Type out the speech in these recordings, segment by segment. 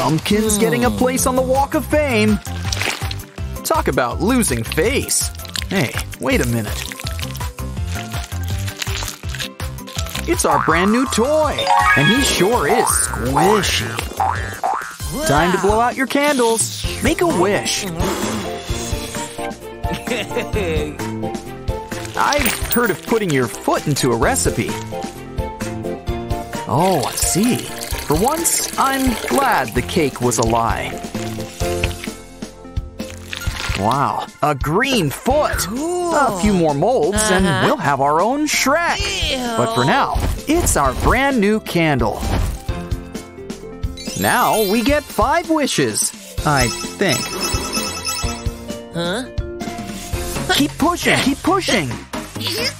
Thumbkin's getting a place on the Walk of Fame. Talk about losing face. Hey, wait a minute. It's our brand new toy, and he sure is squishy. Time to blow out your candles. Make a wish. I've heard of putting your foot into a recipe. Oh, I see. For once, I'm glad the cake was a lie. Wow, a green foot! A few more molds and uh-huh. we'll have our own Shrek! But for now, it's our brand new candle. Now we get five wishes, I think. Huh? Keep pushing, keep pushing!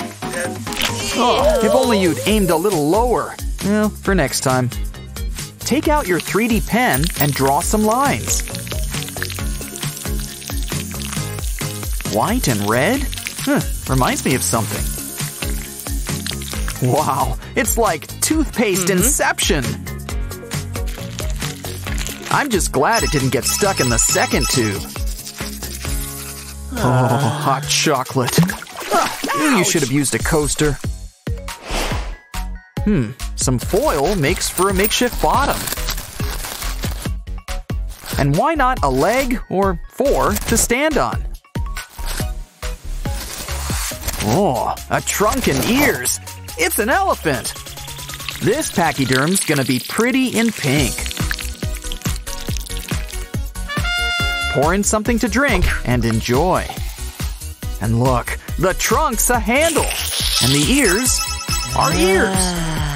Oh, if only you'd aimed a little lower. Well, for next time. Take out your 3D pen and draw some lines. White and red? Huh, reminds me of something. Wow, it's like toothpaste inception. I'm just glad it didn't get stuck in the second tube. Oh, hot chocolate. Ah, you should have used a coaster. Hmm, some foil makes for a makeshift bottom. And why not a leg or four to stand on? Oh, a trunk and ears. It's an elephant. This pachyderm's gonna be pretty in pink. Pour in something to drink and enjoy. And look, the trunk's a handle, and the ears are ears. Ah.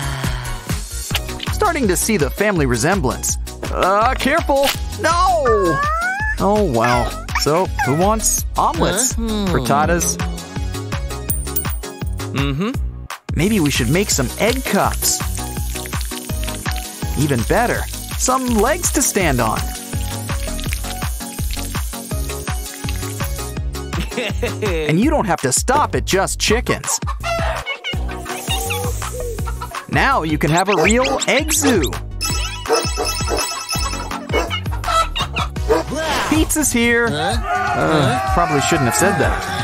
Starting to see the family resemblance. Uh, careful! No! Oh well. So, who wants omelets? Frittatas? Mm-hmm. Maybe we should make some egg cups. Even better, some legs to stand on. and you don't have to stop at just chickens. Now you can have a real egg zoo. Pizza's here. Uh, probably shouldn't have said that.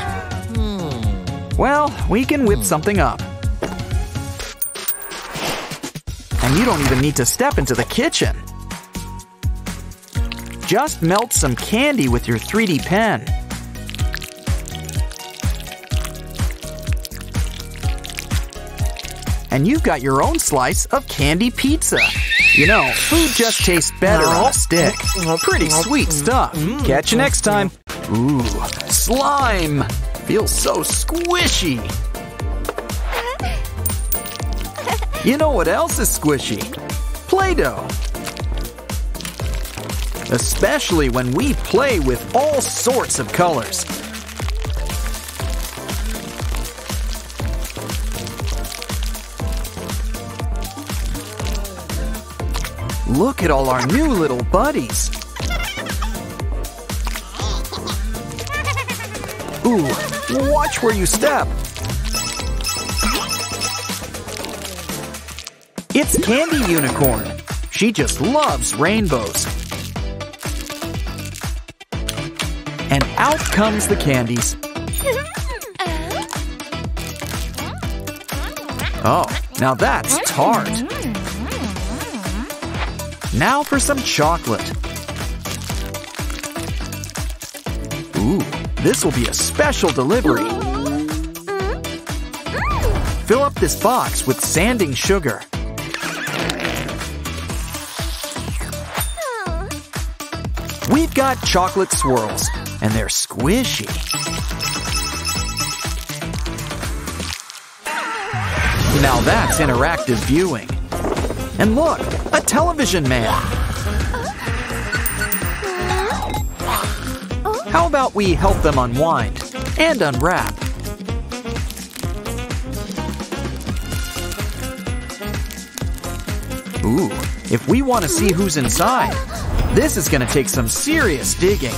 Well, we can whip something up. And you don't even need to step into the kitchen. Just melt some candy with your 3D pen. And you've got your own slice of candy pizza. You know, food just tastes better on a stick. Pretty sweet stuff. Mm-hmm. Catch you next time. Ooh, slime! Feels so squishy. You know what else is squishy? Play Doh. Especially when we play with all sorts of colors. Look at all our new little buddies. Ooh, watch where you step. It's Candy Unicorn. She just loves rainbows. And out comes the candies. Oh, now that's tart. Now for some chocolate. Ooh, this will be a special delivery. Fill up this box with sanding sugar. We've got chocolate swirls, and they're squishy. Now that's interactive viewing. And look, television man. How about we help them unwind and unwrap? Ooh, if we want to see who's inside, this is going to take some serious digging.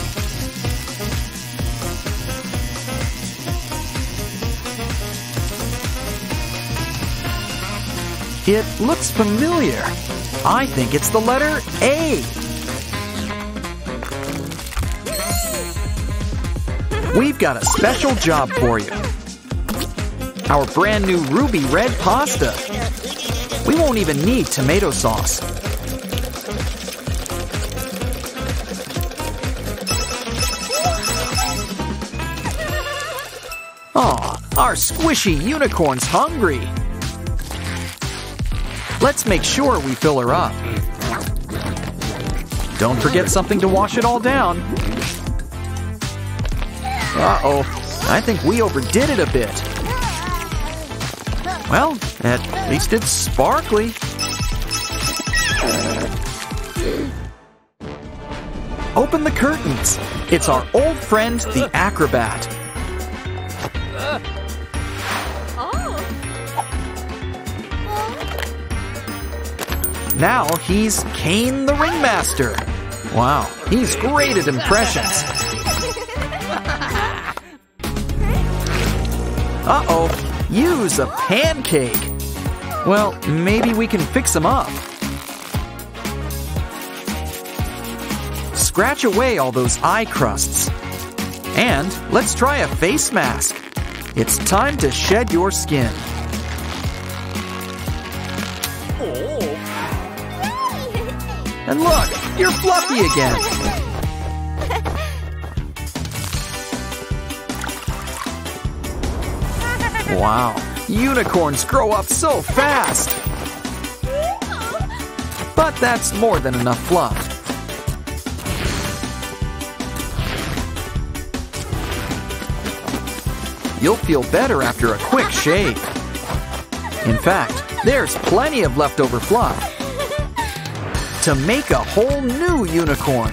It looks familiar. I think it's the letter A. We've got a special job for you. Our brand new ruby red pasta. We won't even need tomato sauce. Aw, our squishy unicorn's hungry. Let's make sure we fill her up. Don't forget something to wash it all down. Uh-oh, I think we overdid it a bit. Well, at least it's sparkly. Open the curtains. It's our old friend, the acrobat. Now he's Kane the Ringmaster. Wow, he's great at impressions. Uh-oh, use a pancake. Well, maybe we can fix him up. Scratch away all those eye crusts. And let's try a face mask. It's time to shed your skin. And look, you're fluffy again. Wow, unicorns grow up so fast. But that's more than enough fluff. You'll feel better after a quick shave. In fact, there's plenty of leftover fluff to make a whole new unicorn.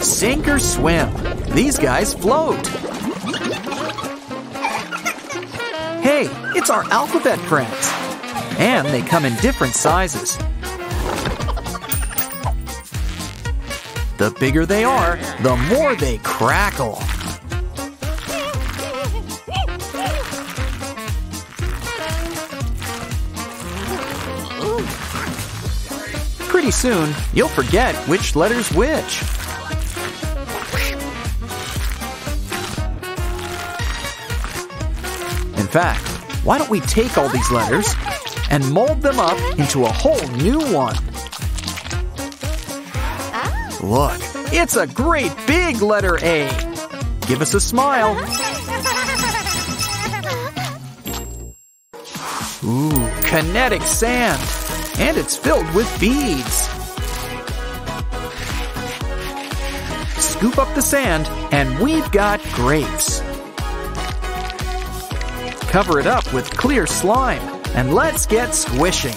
Sink or swim. These guys float. Hey, it's our alphabet friends. And they come in different sizes. The bigger they are, the more they crackle. Soon, you'll forget which letter's which. In fact, why don't we take all these letters and mold them up into a whole new one? Look, it's a great big letter A. Give us a smile. Ooh, kinetic sand. And it's filled with beads. Scoop up the sand, and we've got grapes. Cover it up with clear slime, and let's get squishing.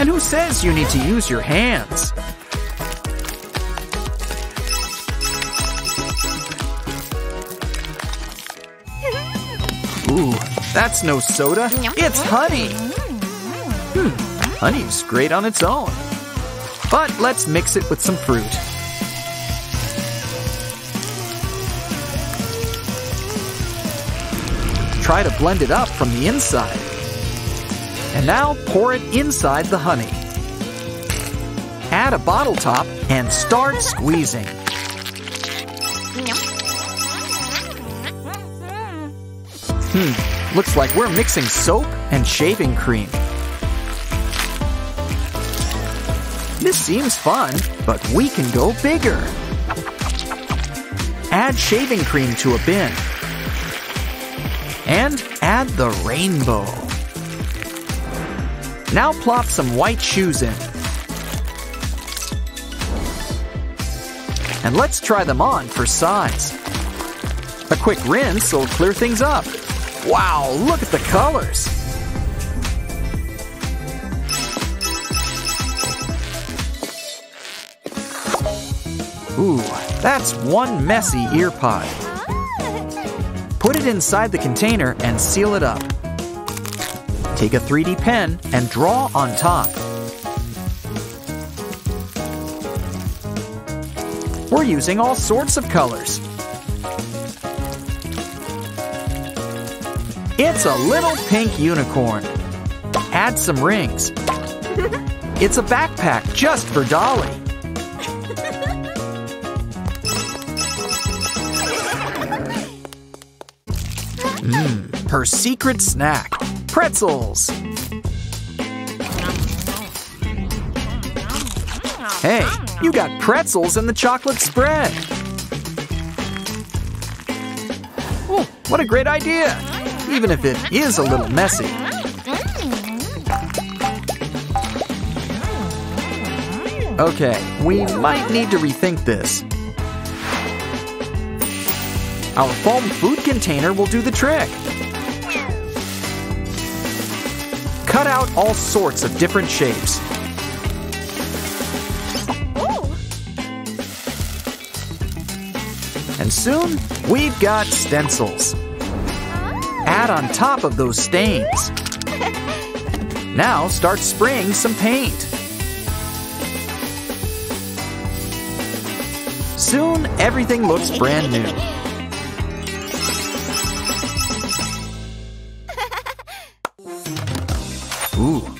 And who says you need to use your hands? Ooh, that's no soda. It's honey. Honey's great on its own. But let's mix it with some fruit. Try to blend it up from the inside. And now pour it inside the honey. Add a bottle top and start squeezing. Hmm, looks like we're mixing soap and shaving cream. This seems fun, but we can go bigger. Add shaving cream to a bin. And add the rainbow. Now plop some white shoes in. And let's try them on for size. A quick rinse will clear things up. Wow, look at the colors. Ooh, that's one messy earpod. Put it inside the container and seal it up. Take a 3D pen and draw on top. We're using all sorts of colors. It's a little pink unicorn. Add some rings. It's a backpack just for Dolly. Mmm, her secret snack, pretzels. Hey, you got pretzels in the chocolate spread. Oh, what a great idea, even if it is a little messy. Okay, we might need to rethink this. Our foam food container will do the trick. Cut out all sorts of different shapes. And soon, we've got stencils. Add on top of those stains. Now start spraying some paint. Soon, everything looks brand new.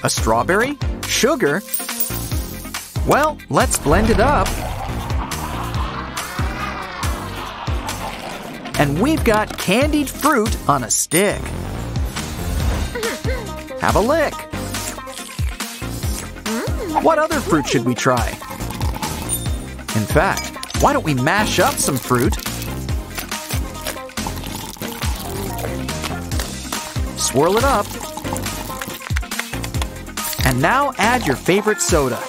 A strawberry? Sugar? Well, let's blend it up. And we've got candied fruit on a stick. Have a lick. What other fruit should we try? In fact, why don't we mash up some fruit? Swirl it up. And now add your favorite soda.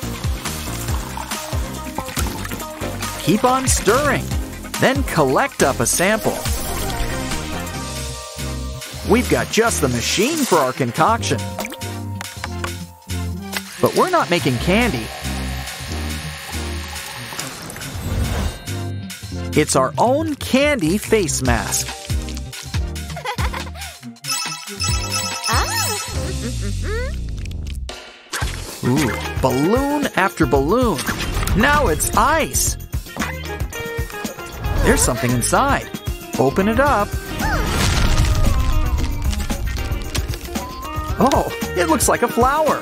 Keep on stirring. Then collect up a sample. We've got just the machine for our concoction. But we're not making candy. It's our own candy face mask. Ooh, balloon after balloon. Now it's ice. There's something inside. Open it up. Oh, it looks like a flower.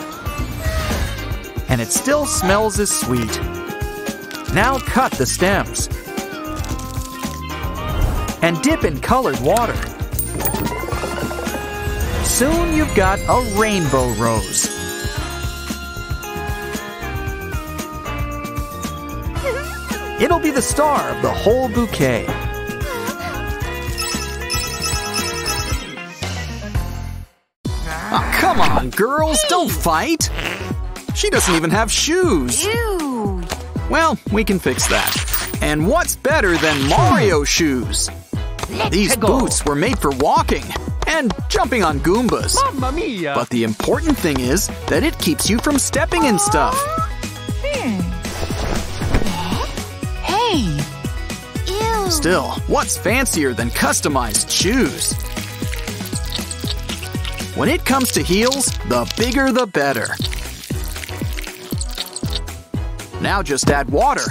And it still smells as sweet. Now cut the stems. And dip in colored water. Soon you've got a rainbow rose. It'll be the star of the whole bouquet. Oh, come on, girls, don't fight. She doesn't even have shoes. Ew. Well, we can fix that. And what's better than Mario shoes? These boots were made for walking and jumping on Goombas. Mamma mia! But the important thing is that it keeps you from stepping in stuff. Still, what's fancier than customized shoes? When it comes to heels, the bigger the better. Now just add water.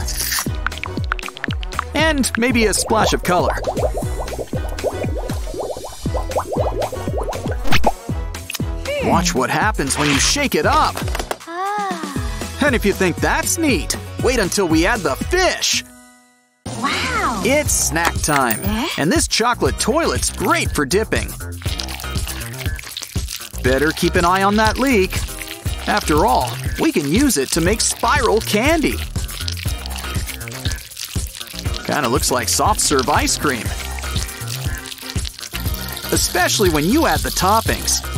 And maybe a splash of color. Watch what happens when you shake it up. Ah. And if you think that's neat, wait until we add the fish. It's snack time. Eh? And this chocolate toilet's great for dipping. Better keep an eye on that leak. After all, we can use it to make spiral candy. Kinda looks like soft serve ice cream. Especially when you add the toppings.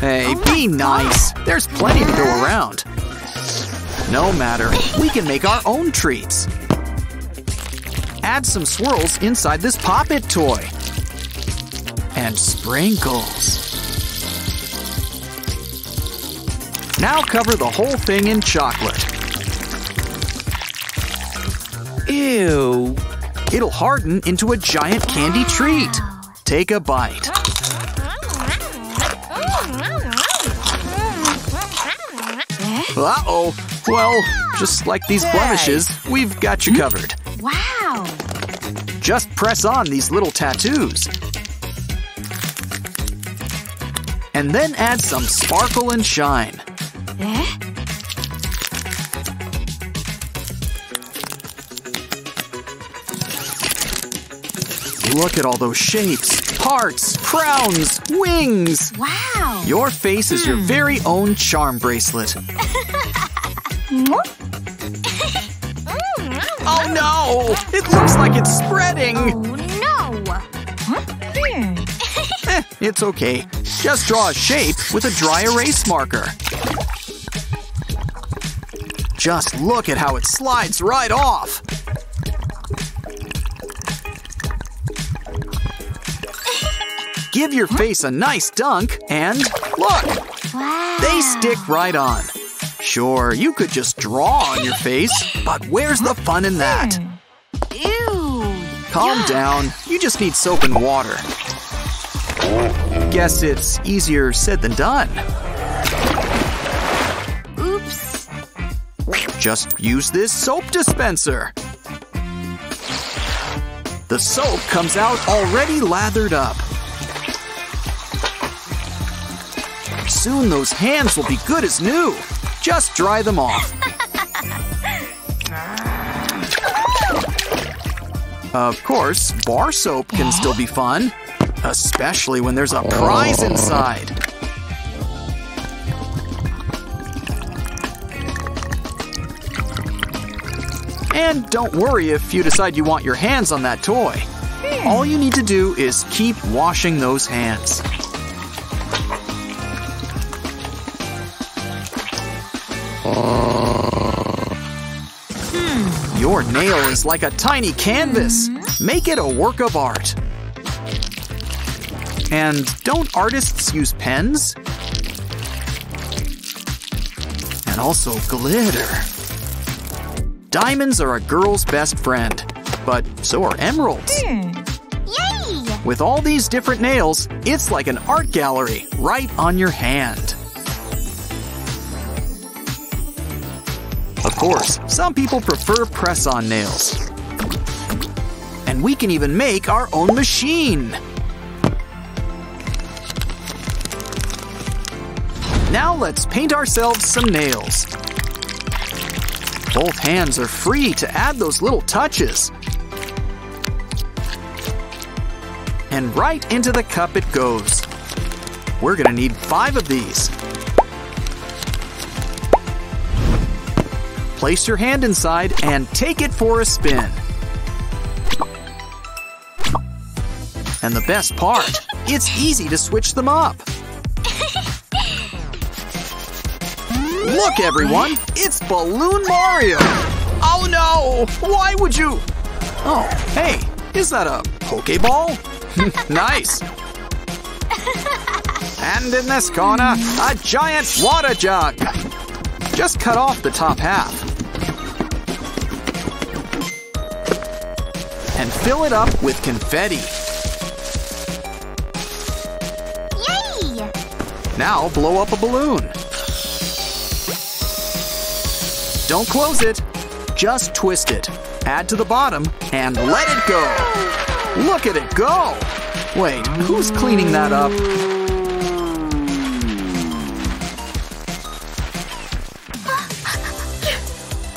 Hey, be nice. There's plenty to go around. No matter, we can make our own treats. Add some swirls inside this Pop It toy. And sprinkles. Now cover the whole thing in chocolate. Ew. It'll harden into a giant candy treat. Take a bite. Uh-oh. Well, just like these blemishes, we've got you covered. Wow. Just press on these little tattoos. And then add some sparkle and shine. Eh? Look at all those shapes. Hearts, crowns, wings. Wow. Your face is your very own charm bracelet. Oh no! It looks like it's spreading! Oh no. Eh, it's okay. Just draw a shape with a dry erase marker. Just look at how it slides right off. Give your face a nice dunk and look, Wow. they stick right on. Sure, you could just draw on your face, but where's the fun in that? Ew. Calm down. You just need soap and water. Guess it's easier said than done. Oops. Just use this soap dispenser. The soap comes out already lathered up. Soon those hands will be good as new. Just dry them off. Of course, bar soap can still be fun, especially when there's a prize inside. And don't worry if you decide you want your hands on that toy. All you need to do is keep washing those hands. Hmm. Your nail is like a tiny canvas. Hmm? Make it a work of art. And don't artists use pens? And also glitter. Diamonds are a girl's best friend, but so are emeralds. Hmm. Yay. With all these different nails, it's like an art gallery right on your hand. Course, some people prefer press on nails. And we can even make our own machine. Now let's paint ourselves some nails. Both hands are free to add those little touches. And right into the cup it goes. We're gonna need five of these. Place your hand inside and take it for a spin. And the best part, it's easy to switch them up. Look everyone, it's Balloon Mario! Oh no! Why would you? Oh, hey, is that a Pokeball? nice! And in this corner, a giant water jug! Just cut off the top half. And fill it up with confetti. Yay. Now blow up a balloon. Don't close it, just twist it. Add to the bottom and let it go. Look at it go. Wait, who's cleaning that up?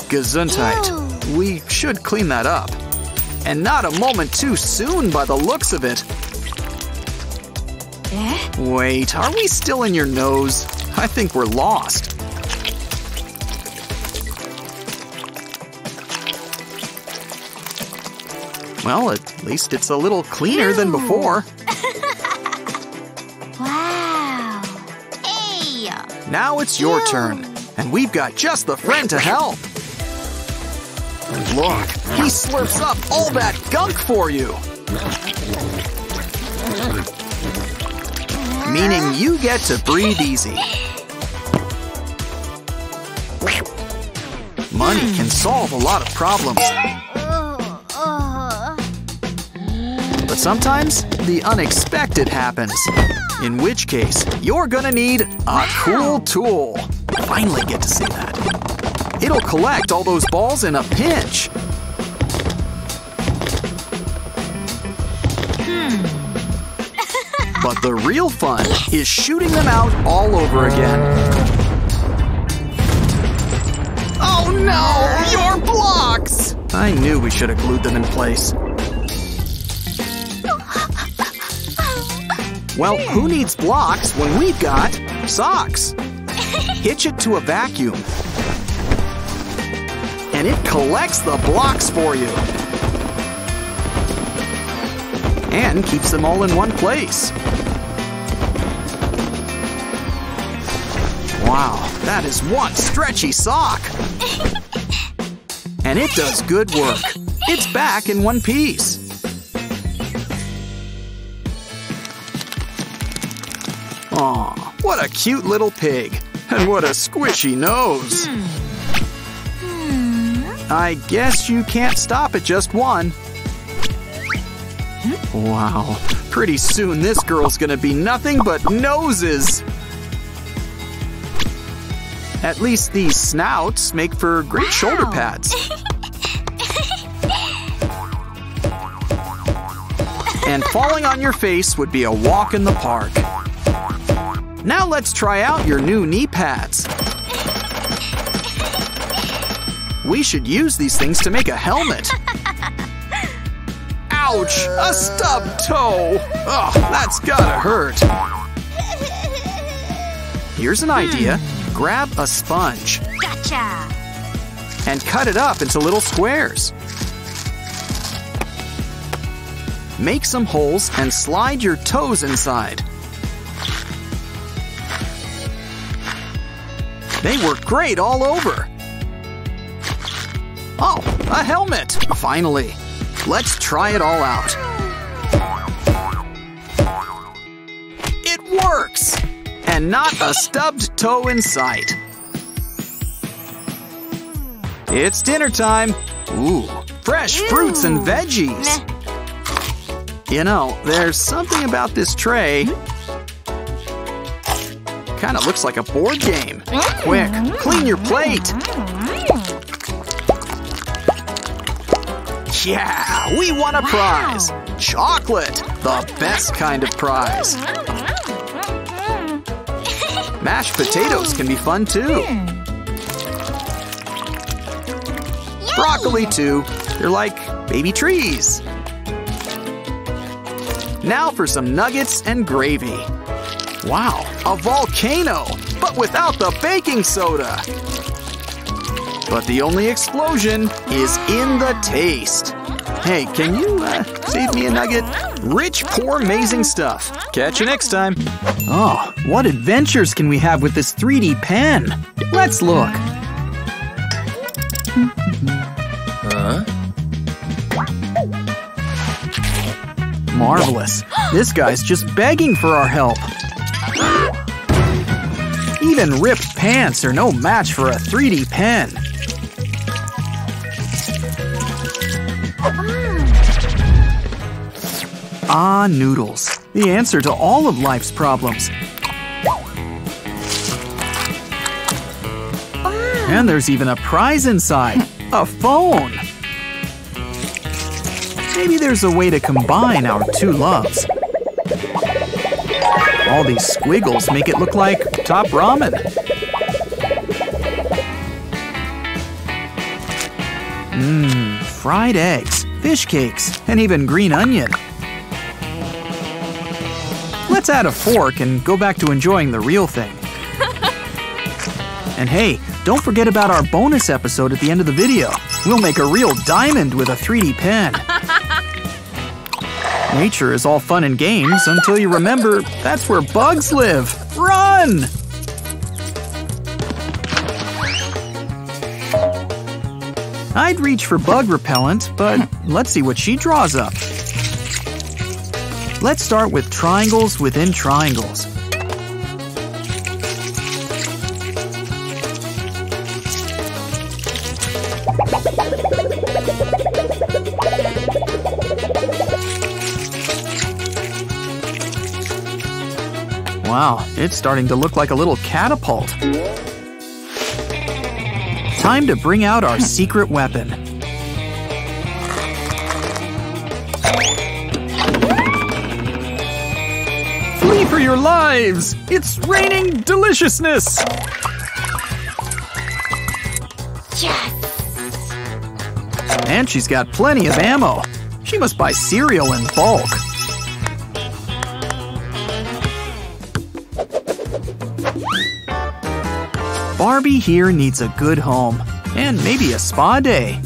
Gesundheit. We should clean that up. And not a moment too soon by the looks of it. Eh? Wait, are we still in your nose? I think we're lost. Well, at least it's a little cleaner than before. Wow. Hey. Now it's your turn, and we've got just the friend to help. He slurps up all that gunk for you. Meaning you get to breathe easy. Money can solve a lot of problems, but sometimes the unexpected happens. In which case, you're gonna need a cool tool. Finally get to see that. It'll collect all those balls in a pinch. Hmm. But the real fun is shooting them out all over again. Oh no! Your blocks! I knew we should have glued them in place. Well, who needs blocks when we've got socks? Hitch it to a vacuum and it collects the blocks for you. And keeps them all in one place. Wow, that is one stretchy sock. And it does good work. It's back in one piece. Aw, what a cute little pig. And what a squishy nose. Hmm. I guess you can't stop at just one. Wow, pretty soon this girl's gonna be nothing but noses. At least these snouts make for great shoulder pads. And falling on your face would be a walk in the park. Now let's try out your new knee pads. We should use these things to make a helmet. Ouch! A stubbed toe! Ugh, that's gotta hurt. Here's an idea. Hmm. Grab a sponge Gotcha. and cut it up into little squares. Make some holes and slide your toes inside. They work great all over. Oh, a helmet! Finally. Let's try it all out. It works! And not a stubbed toe in sight. It's dinner time. Ooh, fresh fruits and veggies. You know, there's something about this tray. Kind of looks like a board game. Mm-hmm. Quick, clean your plate. Mm-hmm. Yeah, we won a prize. Chocolate, the best kind of prize. Mashed potatoes can be fun too. Broccoli too. They're like baby trees. Now for some nuggets and gravy. Wow, a volcano, but without the baking soda. But the only explosion is in the taste. Hey, can you uh, save me a nugget? Rich, poor, amazing stuff. Catch you next time. Oh, what adventures can we have with this 3D pen? Let's look. Huh? Marvelous. This guy's just begging for our help. Even ripped pants are no match for a 3D pen. Ah, noodles. The answer to all of life's problems. And there's even a prize inside a phone. Maybe there's a way to combine our two loves. All these squiggles make it look like top ramen. Mmm, fried eggs, fish cakes, and even green onion. Let's add a fork and go back to enjoying the real thing. And hey, don't forget about our bonus episode at the end of the video. We'll make a real diamond with a 3D pen. Nature is all fun and games until you remember that's where bugs live. Run! I'd reach for bug repellent, but let's see what she draws up. Let's start with triangles within triangles. Wow, it's starting to look like a little catapult. Time to bring out our secret weapon. Your lives! It's raining deliciousness! Yes! And she's got plenty of ammo. She must buy cereal in bulk. Barbie here needs a good home and maybe a spa day.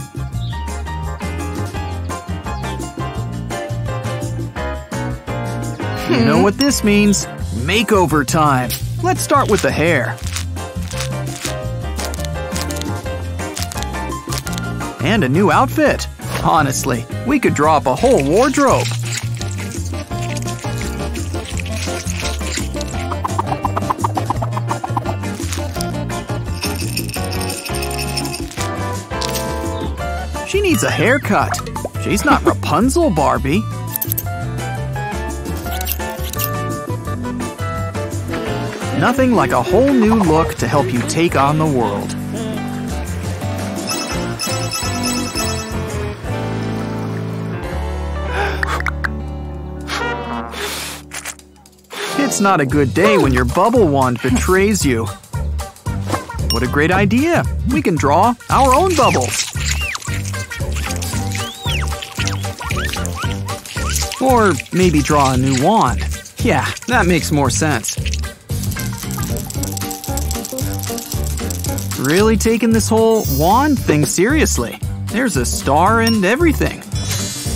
You know hmm. what this means? Makeover time. Let's start with the hair. And a new outfit. Honestly, we could draw up a whole wardrobe. She needs a haircut. She's not Rapunzel, Barbie. Nothing like a whole new look to help you take on the world. It's not a good day when your bubble wand betrays you. What a great idea! We can draw our own bubbles. Or maybe draw a new wand. Yeah, that makes more sense. Really taking this whole wand thing seriously. There's a star and everything.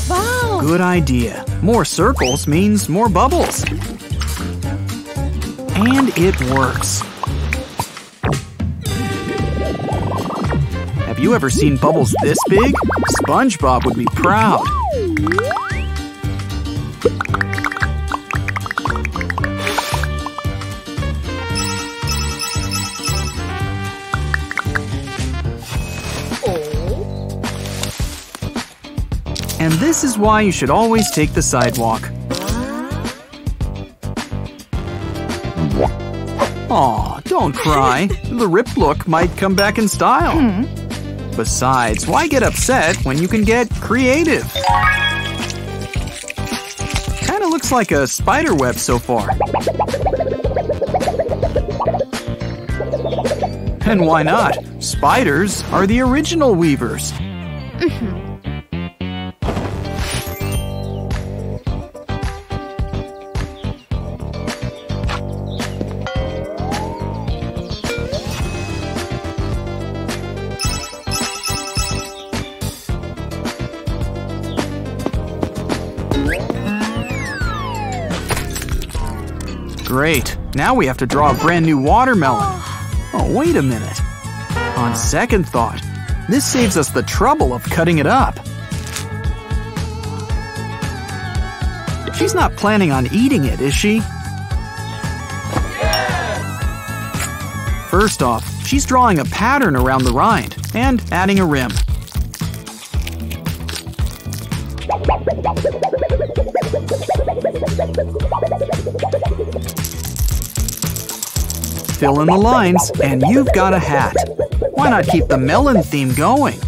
Wow! Good idea. More circles means more bubbles. And it works. Have you ever seen bubbles this big? SpongeBob would be proud. This is why you should always take the sidewalk. Aw, don't cry. The ripped look might come back in style. Hmm. Besides, why get upset when you can get creative? Kinda looks like a spider web so far. And why not? Spiders are the original weavers. Now we have to draw a brand new watermelon. Oh, wait a minute. On second thought, this saves us the trouble of cutting it up. She's not planning on eating it, is she? First off, she's drawing a pattern around the rind and adding a rim. Fill in the lines, and you've got a hat. Why not keep the melon theme going?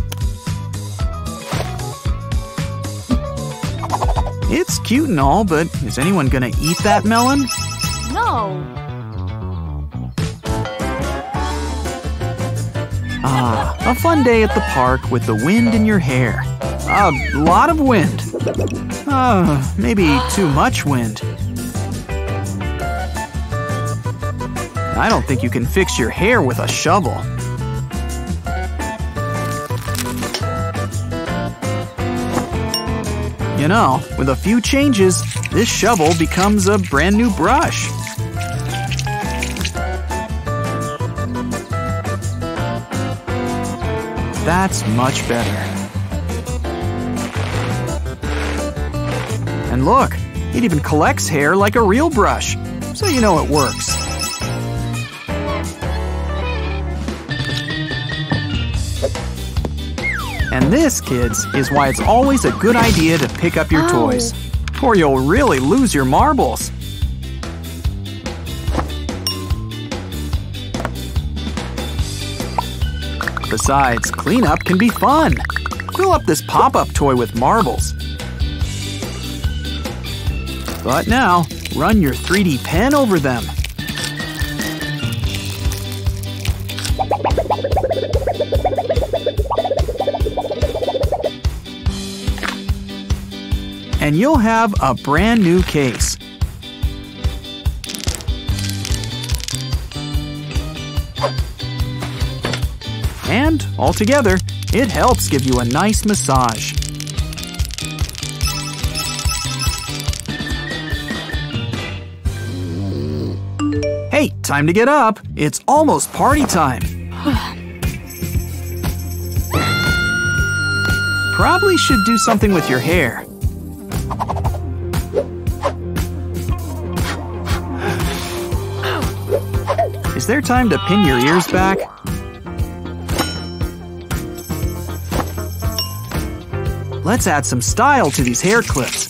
It's cute and all, but is anyone gonna eat that melon? No! Ah, a fun day at the park with the wind in your hair. A lot of wind. Ah, maybe too much wind. I don't think you can fix your hair with a shovel. You know, with a few changes, this shovel becomes a brand new brush. That's much better. And look, it even collects hair like a real brush, so you know it works. This, kids, is why it's always a good idea to pick up your Ow. toys. Or you'll really lose your marbles. Besides, cleanup can be fun. Fill up this pop-up toy with marbles. But now, Run your 3D pen over them. And you'll have a brand new case. And altogether, it helps give you a nice massage. Hey, time to get up. It's almost party time. Probably should do something with your hair. Is there time to pin your ears back? Let's add some style to these hair clips.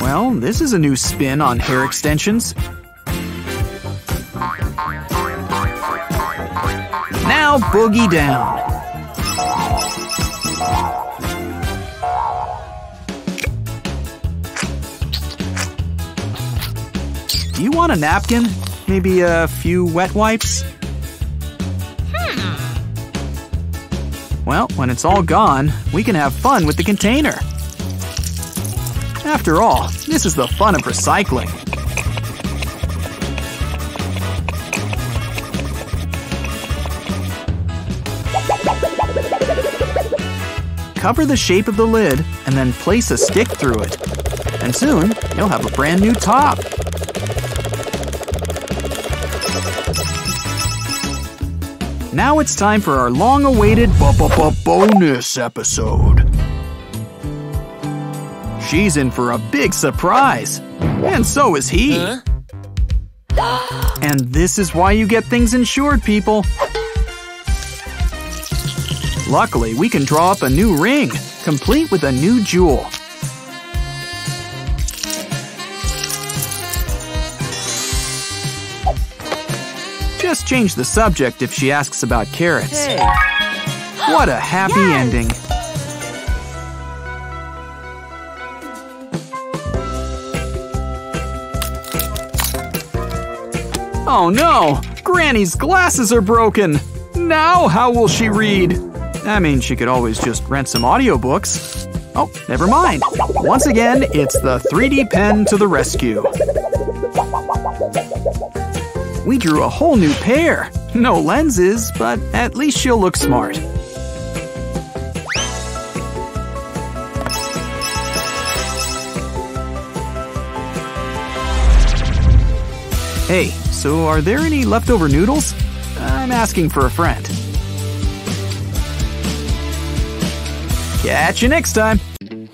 Well, this is a new spin on hair extensions. Now boogie down. Want a napkin? Maybe a few wet wipes? Hmm. Well, when it's all gone, we can have fun with the container. After all, this is the fun of recycling. Cover the shape of the lid and then place a stick through it. And soon, you'll have a brand new top. Now it's time for our long-awaited bonus episode. She's in for a big surprise. And so is he. And this is why you get things insured, people. Luckily, we can draw up a new ring, complete with a new jewel. Change the subject if she asks about carrots. What a happy ending. Oh no! Granny's glasses are broken! Now how will she read? I mean, she could always just rent some audiobooks. Oh, never mind. Once again, it's the 3D pen to the rescue. We drew a whole new pair. No lenses, but at least she'll look smart. Hey, so are there any leftover noodles? I'm asking for a friend. Catch you next time.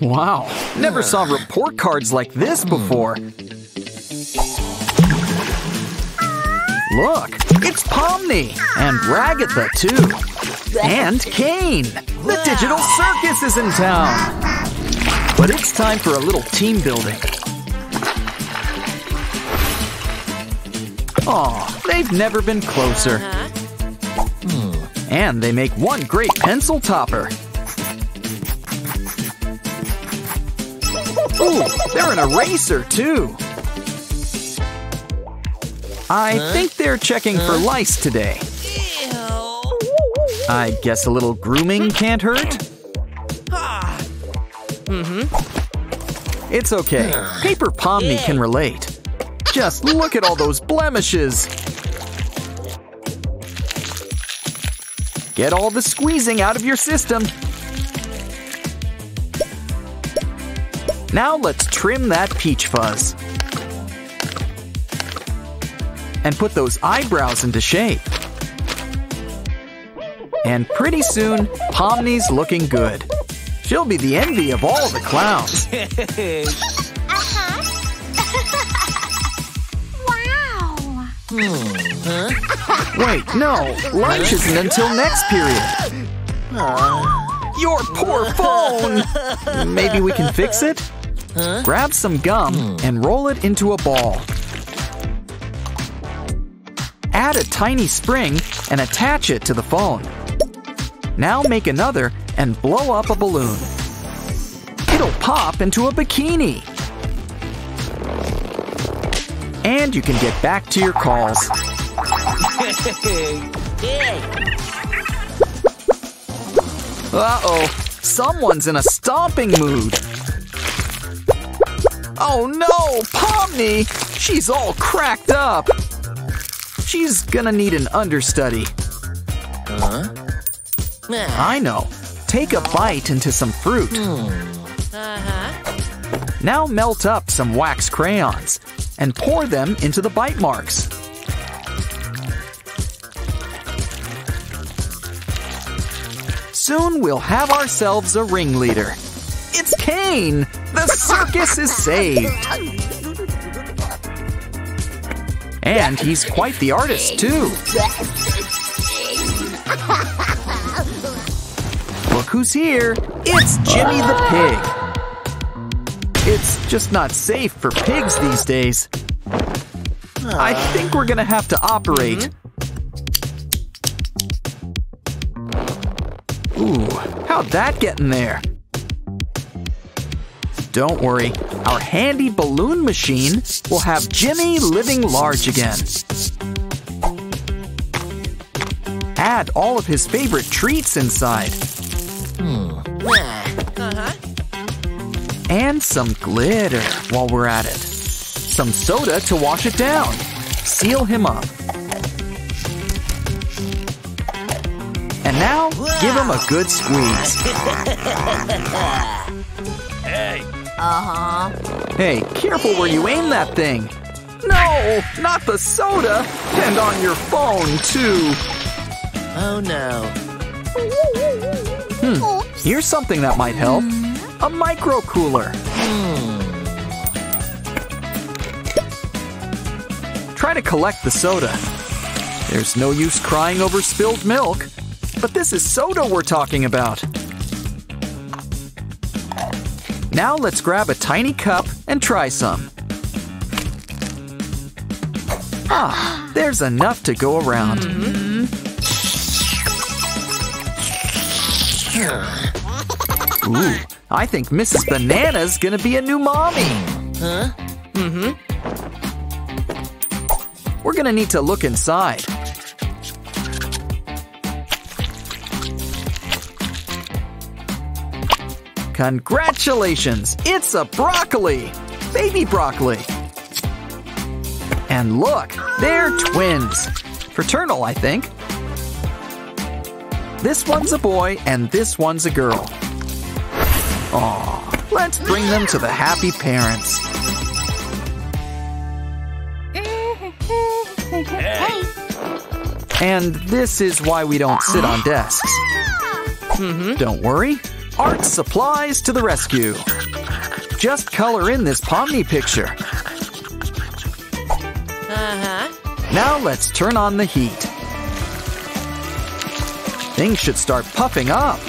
Wow, never saw report cards like this before. Look, it's Pomni and Ragatha too. And Caine. The digital circus is in town. But it's time for a little team building. Aw, they've never been closer. And they make one great pencil topper. Ooh, they're an eraser too. I think they're checking for lice today. Ew. I guess a little grooming can't hurt? Mm-hmm. It's okay. Paper Pomni can relate. Just look at all those blemishes. Get all the squeezing out of your system. Now let's trim that peach fuzz. And put those eyebrows into shape. And pretty soon, Pomni's looking good. She'll be the envy of all the clowns. Wow. Uh-huh. Wait, no, lunch isn't until next period. Your poor phone! Maybe we can fix it? Grab some gum hmm. and roll it into a ball. Add a tiny spring and attach it to the phone. Now make another and blow up a balloon. It'll pop into a bikini. And you can get back to your calls. Uh-oh, someone's in a stomping mood. Oh no, Pomni! She's all cracked up. She's gonna need an understudy. Huh? I know. Take a bite into some fruit. Uh huh. Now melt up some wax crayons and pour them into the bite marks. Soon we'll have ourselves a ringleader. It's Caine! The circus is saved! And he's quite the artist, too. Look who's here! It's Jimmy the Pig! It's just not safe for pigs these days. I think we're gonna have to operate. Ooh, how'd that get in there? Don't worry, our handy balloon machine will have Jimmy living large again. Add all of his favorite treats inside. Hmm. Uh-huh. And some glitter while we're at it. Some soda to wash it down. Seal him up. And now, give him a good squeeze. Uh-huh. Hey, careful where you aim that thing. No, not the soda. And on your phone, too. Oh no. Hmm, Here's something that might help. A micro cooler. Hmm. Try to collect the soda. There's no use crying over spilled milk. But this is soda we're talking about. Now let's grab a tiny cup and try some. Ah, there's enough to go around. Ooh, I think Mrs. Banana's gonna be a new mommy. Huh? Mm-hmm. We're gonna need to look inside. Congratulations! It's a broccoli! Baby broccoli! And look, they're twins. Fraternal, I think. This one's a boy and this one's a girl. Aw, let's bring them to the happy parents. Hey. And this is why we don't sit on desks. Don't worry, art supplies to the rescue. Just color in this Pomni picture. Uh-huh. Now let's turn on the heat. Things should start puffing up.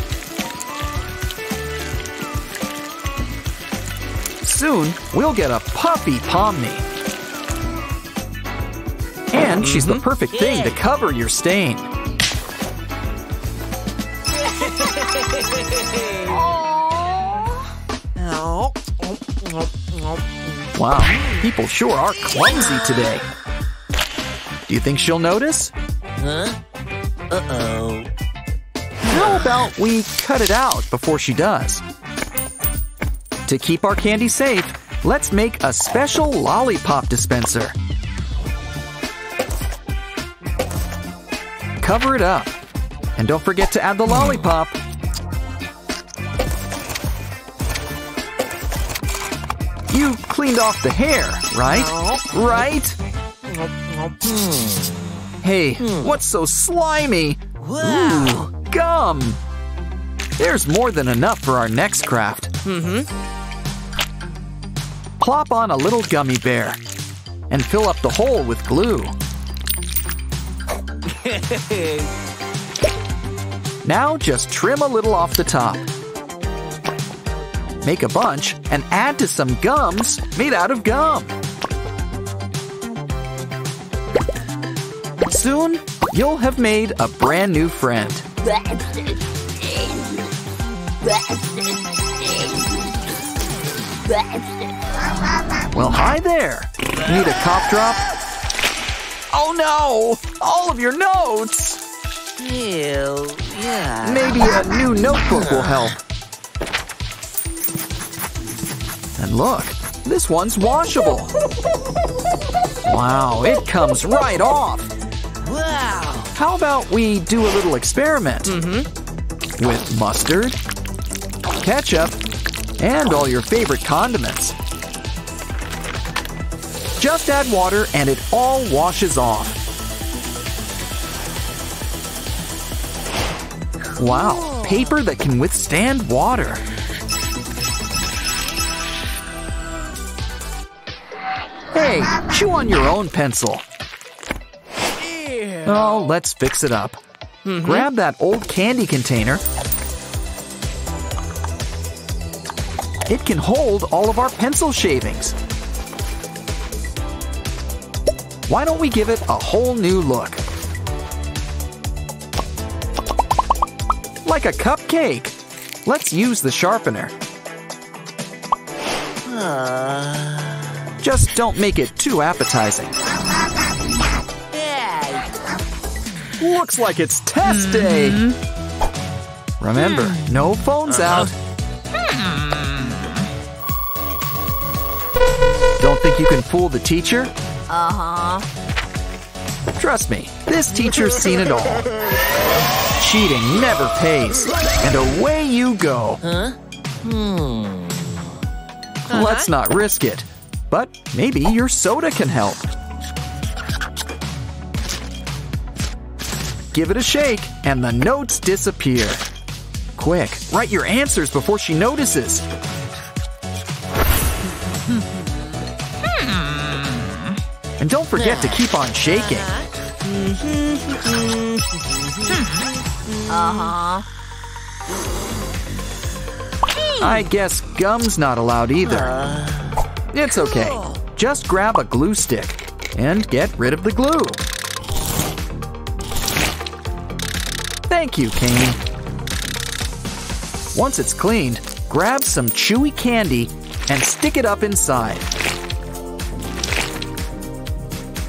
Soon, we'll get a puffy Pomni. And she's the perfect thing to cover your stain. Wow, people sure are clumsy today. Do you think she'll notice? Huh? Uh-oh. How about we cut it out before she does? To keep our candy safe, let's make a special lollipop dispenser. Cover it up. And don't forget to add the lollipop. Cleaned off the hair, right? Right? Hey, what's so slimy? Ooh, gum! There's more than enough for our next craft. Mm-hmm. Plop on a little gummy bear and fill up the hole with glue. Now just trim a little off the top. Make a bunch and add to some gums made out of gum. Soon, you'll have made a brand new friend. Well, hi there. Need a cough drop? Oh no! All of your notes! Ew, yeah. Maybe a new notebook will help. And look, this one's washable. Wow, it comes right off. Wow. How about we do a little experiment? Mm-hmm. With mustard, ketchup, and all your favorite condiments. Just add water and it all washes off. Wow, paper that can withstand water. Hey, chew on your own pencil. Oh, let's fix it up. Grab that old candy container. It can hold all of our pencil shavings. Why don't we give it a whole new look? Like a cupcake. Let's use the sharpener. Uh, Just don't make it too appetizing. Looks like it's test day. Mm-hmm. Remember, hmm. no phones uh-huh. out. Hmm. Don't think you can fool the teacher? Uh-huh. Trust me, this teacher's seen it all. Cheating never pays. And away you go. Huh? Hmm. Let's uh-huh. not risk it. But maybe your soda can help. Give it a shake, and the notes disappear. Quick, write your answers before she notices. And don't forget to keep on shaking. Uh-huh. I guess gum's not allowed either. It's okay. Just grab a glue stick and get rid of the glue. Thank you, Caine. Once it's cleaned, grab some chewy candy and stick it up inside.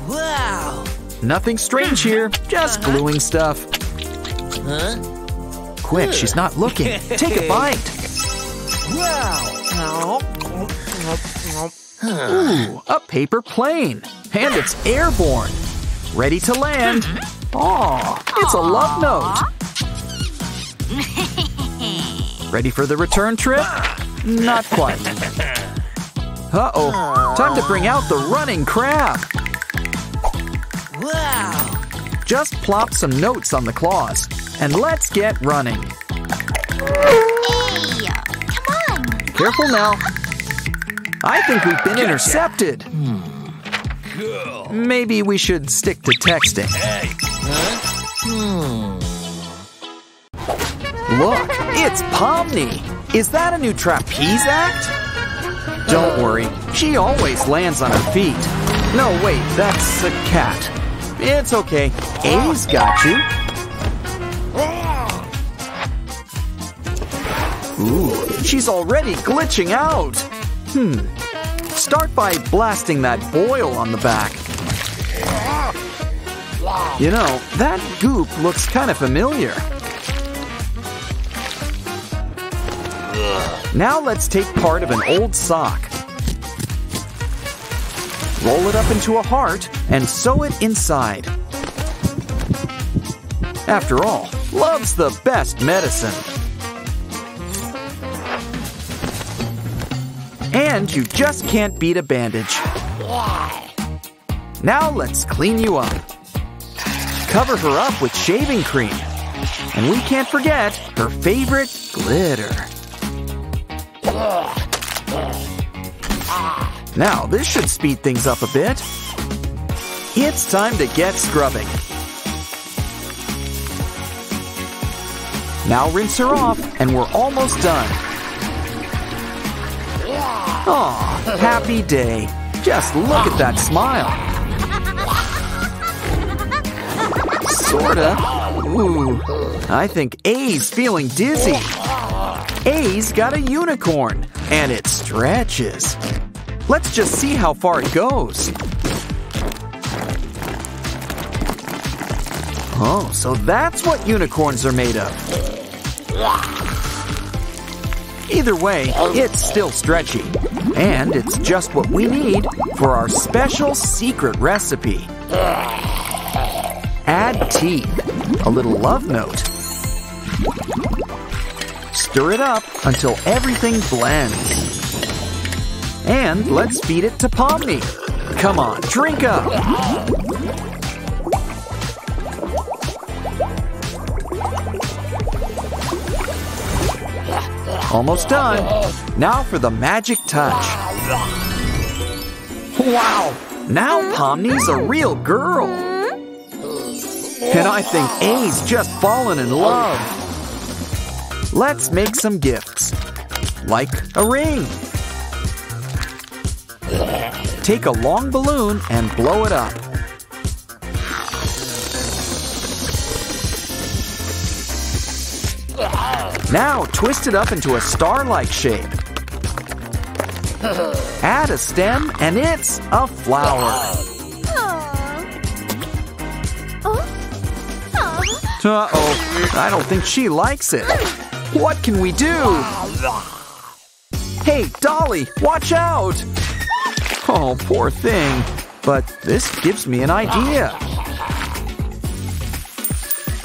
Wow. Nothing strange here, just uh-huh. gluing stuff. Huh? Quick, she's not looking. Take a bite. Wow. Ooh, a paper plane. And it's airborne. Ready to land. Aw, it's a love note. Ready for the return trip? Not quite. Uh-oh, time to bring out the running crab. Wow. Just plop some notes on the claws, and let's get running. Hey! Come on! Careful now. I think we've been intercepted. Hmm. Maybe we should stick to texting. hey hmm. Look, it's Pomni. Is that a new trapeze act? Don't worry, she always lands on her feet. No, wait, that's a cat. It's okay. A's got you. Ooh, she's already glitching out. Hmm. Start by blasting that boil on the back. You know, that goop looks kind of familiar. Now let's take part of an old sock. Roll it up into a heart and sew it inside. After all, love's the best medicine. And you just can't beat a bandage. Now let's clean you up. Cover her up with shaving cream. And we can't forget her favorite glitter. Now, this should speed things up a bit. It's time to get scrubbing. Now rinse her off, and we're almost done. Aw, happy day. Just look at that smile. sorta. Ooh, I think A's feeling dizzy. A's got a unicorn, and it stretches. Let's just see how far it goes. Oh, so that's what unicorns are made of. Either way, it's still stretchy. And it's just what we need for our special secret recipe. Add teeth, a little love note. Stir it up until everything blends. And let's feed it to Pomni. Come on, drink up. Almost done. Now for the magic touch. Wow! Now Pomni's a real girl. And I think A's just fallen in love. Let's make some gifts. Like a ring. Take a long balloon and blow it up. Now twist it up into a star-like shape. Add a stem and it's a flower. Uh-oh, I don't think she likes it. What can we do? Hey, Dolly, watch out! Oh, poor thing. But this gives me an idea.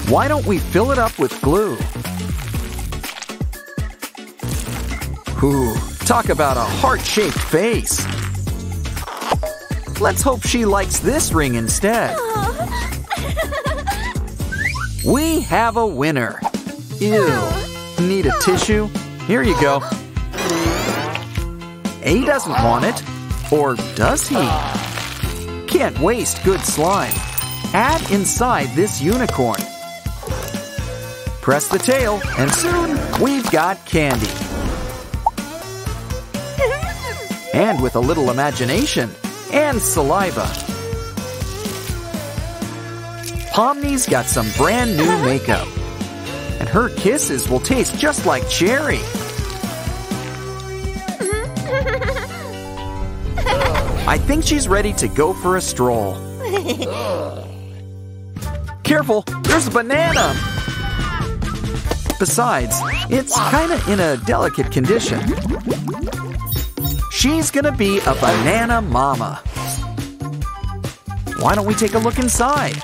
Why don't we fill it up with glue? Ooh, talk about a heart-shaped face. Let's hope she likes this ring instead. We have a winner. Ew. Need a tissue? Here you go. A doesn't want it. Or does he? Can't waste good slime. Add inside this unicorn. Press the tail, and soon we've got candy. And with a little imagination and saliva. Pomni's got some brand new makeup. And her kisses will taste just like cherry. I think she's ready to go for a stroll. Careful, there's a banana! Besides, it's kinda in a delicate condition. She's gonna be a banana mama. Why don't we take a look inside?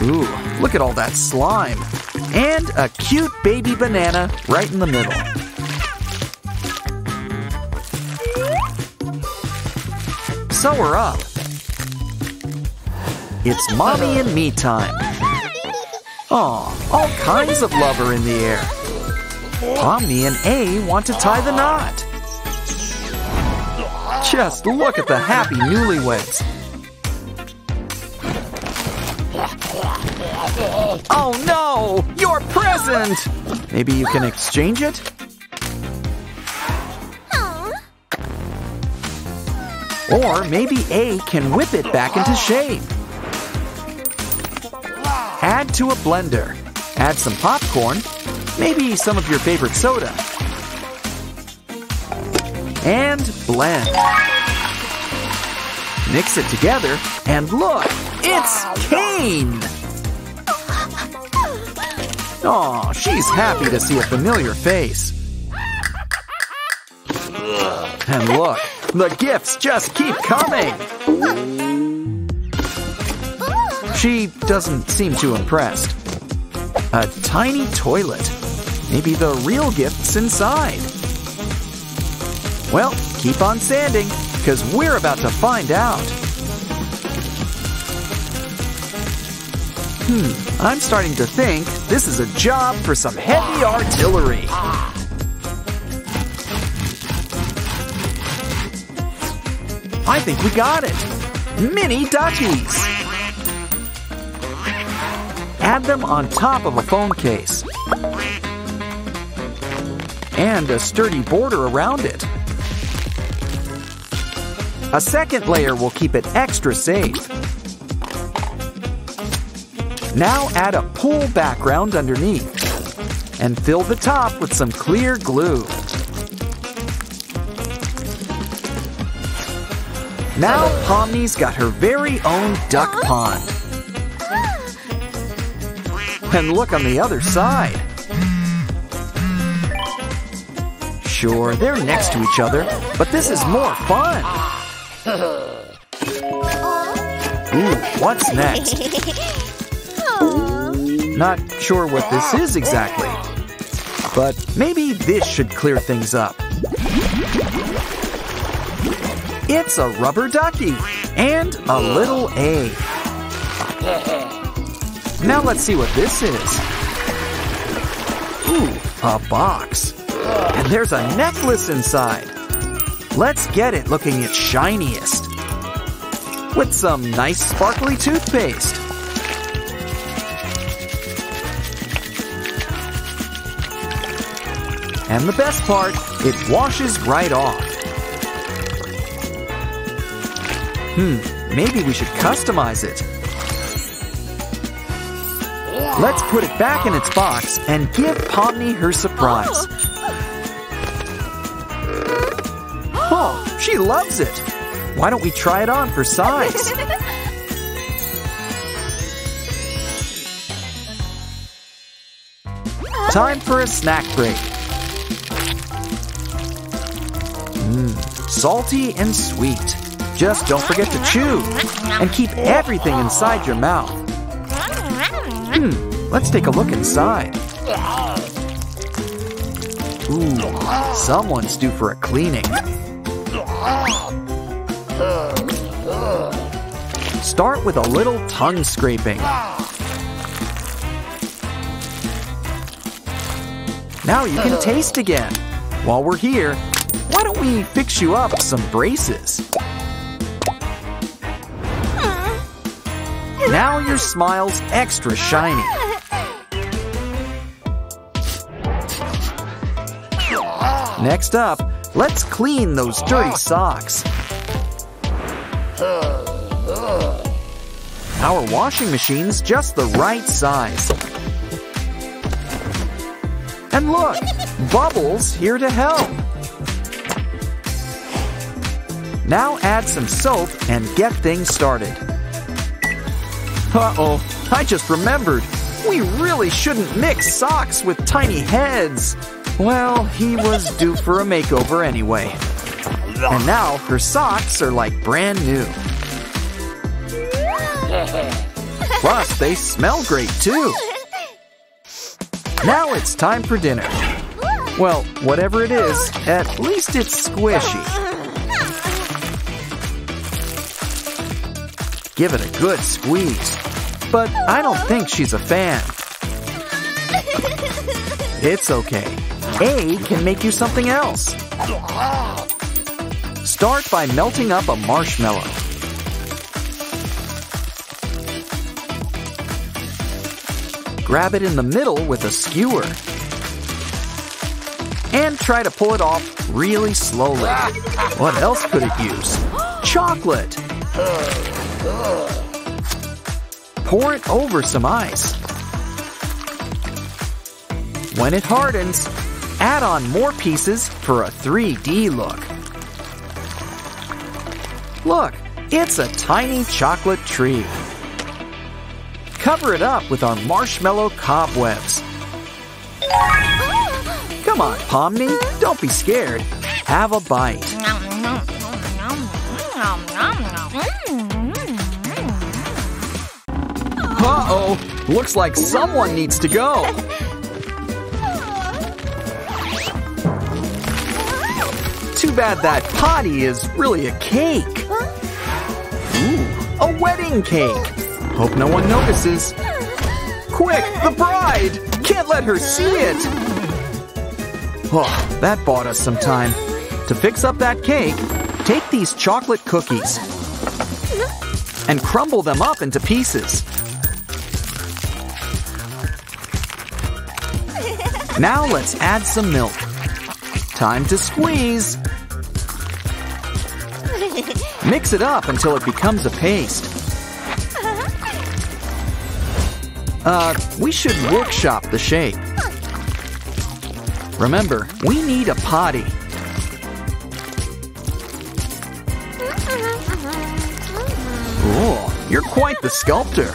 Ooh, look at all that slime. And a cute baby banana right in the middle. Sew her up. It's mommy and me time. Aw, all kinds of love are in the air. Pomni and A want to tie the knot. Just look at the happy newlyweds. Oh no! Your present! Maybe you can exchange it? Or maybe A can whip it back into shape. Add to a blender. Add some popcorn, maybe some of your favorite soda. And blend. Mix it together, and look, it's Caine! Aw, she's happy to see a familiar face. And look, the gifts just keep coming! She doesn't seem too impressed. A tiny toilet. Maybe the real gift's inside. Well, keep on sanding, because we're about to find out. Hmm, I'm starting to think this is a job for some heavy artillery. I think we got it. Mini duckies. Add them on top of a phone case. And a sturdy border around it. A second layer will keep it extra safe. Now add a pool background underneath and fill the top with some clear glue. Now Pomni's got her very own duck pond. And look on the other side. Sure, they're next to each other, but this is more fun. Ooh, what's next? Not sure what this is exactly, but maybe this should clear things up. It's a rubber ducky and a little A. Now let's see what this is. Ooh, a box. And there's a necklace inside. Let's get it looking its shiniest. With some nice sparkly toothpaste. And the best part, it washes right off. Hmm, maybe we should customize it. Let's put it back in its box and give Pomni her surprise. Oh, she loves it. Why don't we try it on for size? Time for a snack break. Mmm, salty and sweet. Just don't forget to chew and keep everything inside your mouth. Hmm, let's take a look inside. Ooh, someone's due for a cleaning. Start with a little tongue scraping. Now you can taste again. While we're here, why don't we fix you up some braces? Now your smile's extra shiny. Next up, let's clean those dirty socks. Our washing machine's just the right size. And look, Bubbles here to help. Now add some soap and get things started. Uh-oh, I just remembered. We really shouldn't mix socks with tiny heads. Well, he was due for a makeover anyway. And now her socks are like brand new. Plus, they smell great too. Now it's time for dinner. Well, whatever it is, at least it's squishy. Give it a good squeeze. But I don't think she's a fan. It's okay. A can make you something else. Start by melting up a marshmallow. Grab it in the middle with a skewer. And try to pull it off really slowly. What else could it use? Chocolate! Pour it over some ice. When it hardens, add on more pieces for a 3D look. Look, it's a tiny chocolate tree. Cover it up with our marshmallow cobwebs. Come on, Pomni, don't be scared. Have a bite. Uh-oh, looks like someone needs to go. bad that potty is really a cake. Ooh, a wedding cake. Hope no one notices. Quick, the bride! Can't let her see it! Oh, that bought us some time. To fix up that cake, take these chocolate cookies and crumble them up into pieces. Now let's add some milk. Time to squeeze. Mix it up until it becomes a paste. Uh, we should workshop the shape. Remember, we need a potty. Ooh, you're quite the sculptor.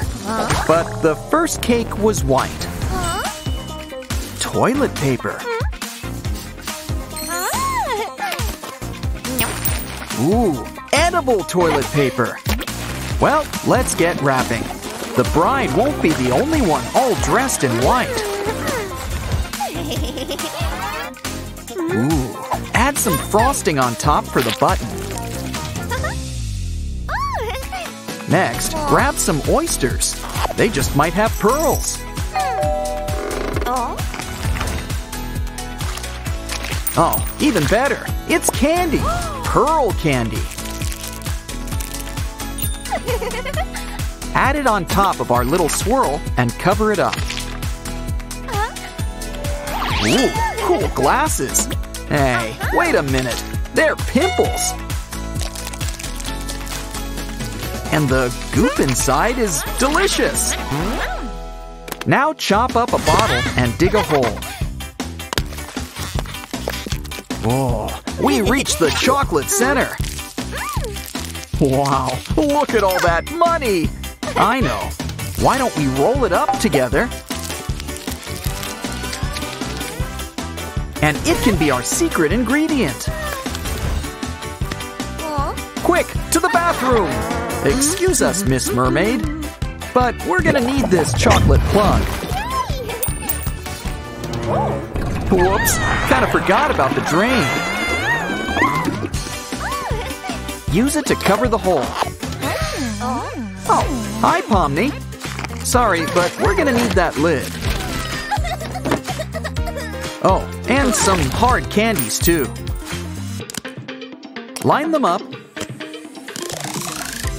But the first cake was white. Toilet paper. Ooh, edible toilet paper. Well, let's get wrapping. The bride won't be the only one all dressed in white. Ooh, add some frosting on top for the button. Next, grab some oysters. They just might have pearls. Oh, even better. It's candy. Pearl candy. Add it on top of our little swirl and cover it up. Ooh, cool glasses. Hey, wait a minute. They're pimples. And the goop inside is delicious. Now chop up a bottle and dig a hole. Whoa, we reached the chocolate center. Wow, look at all that money. I know. Why don't we roll it up together? And it can be our secret ingredient. Quick, to the bathroom! Excuse us, Miss Mermaid, but we're gonna need this chocolate plug. Whoops, kinda forgot about the drain. Use it to cover the hole. Oh, hi, Pomni. Sorry, but we're gonna need that lid. Oh, and some hard candies, too. Line them up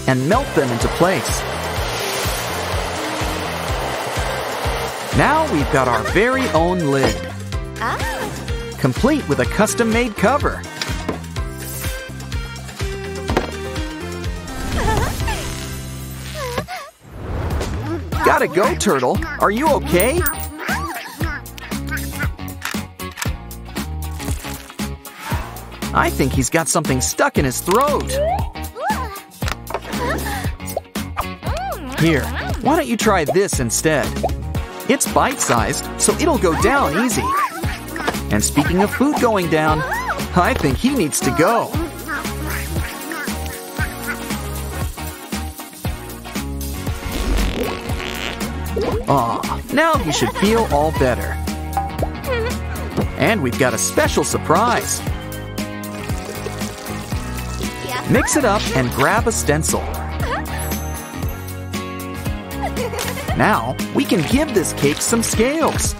and melt them into place. Now we've got our very own lid, ah. complete with a custom-made cover. Gotta go, Turtle. Are you okay? I think he's got something stuck in his throat. Here, why don't you try this instead? It's bite-sized, so it'll go down easy. And speaking of food going down, I think he needs to go. Aw, now he should feel all better. And we've got a special surprise. Mix it up and grab a stencil. Now, we can give this cake some scales.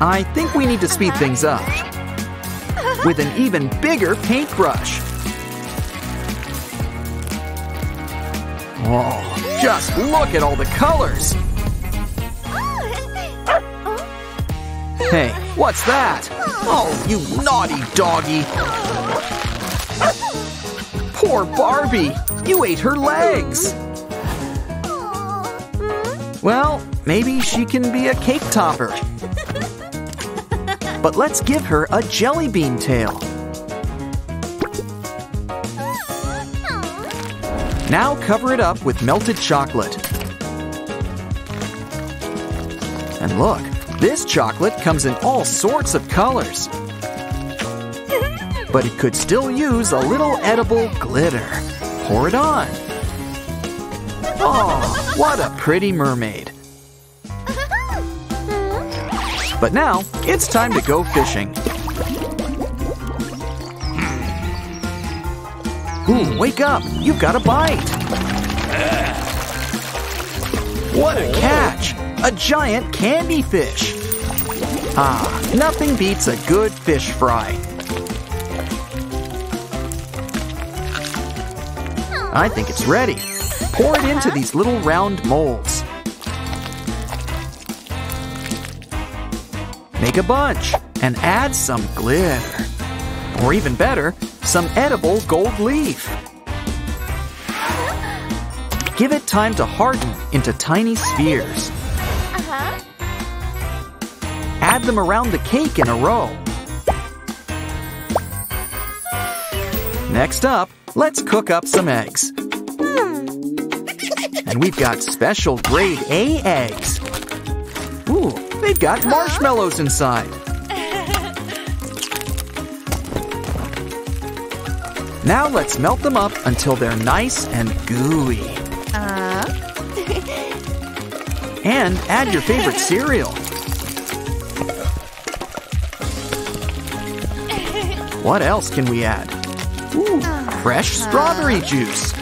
I think we need to speed things up with an even bigger paintbrush. Just look at all the colors. Hey, what's that? Oh, you naughty doggy. Poor Barbie, you ate her legs. Well, maybe she can be a cake topper. But let's give her a jelly bean tail. Now cover it up with melted chocolate. And look, this chocolate comes in all sorts of colors. But it could still use a little edible glitter. Pour it on. Oh, what a pretty mermaid. But now, it's time to go fishing. Ooh, wake up! You've got a bite! What a catch! A giant candy fish! Ah, nothing beats a good fish fry. I think it's ready. Pour it into these little round molds. Make a bunch and add some glitter. Or even better, some edible gold leaf. Give it time to harden into tiny spheres. Uh-huh. Add them around the cake in a row. Next up, let's cook up some eggs. And we've got special grade A eggs. Ooh, they've got marshmallows inside. Now let's melt them up until they're nice and gooey. Uh, And add your favorite cereal. What else can we add? Ooh, fresh strawberry juice.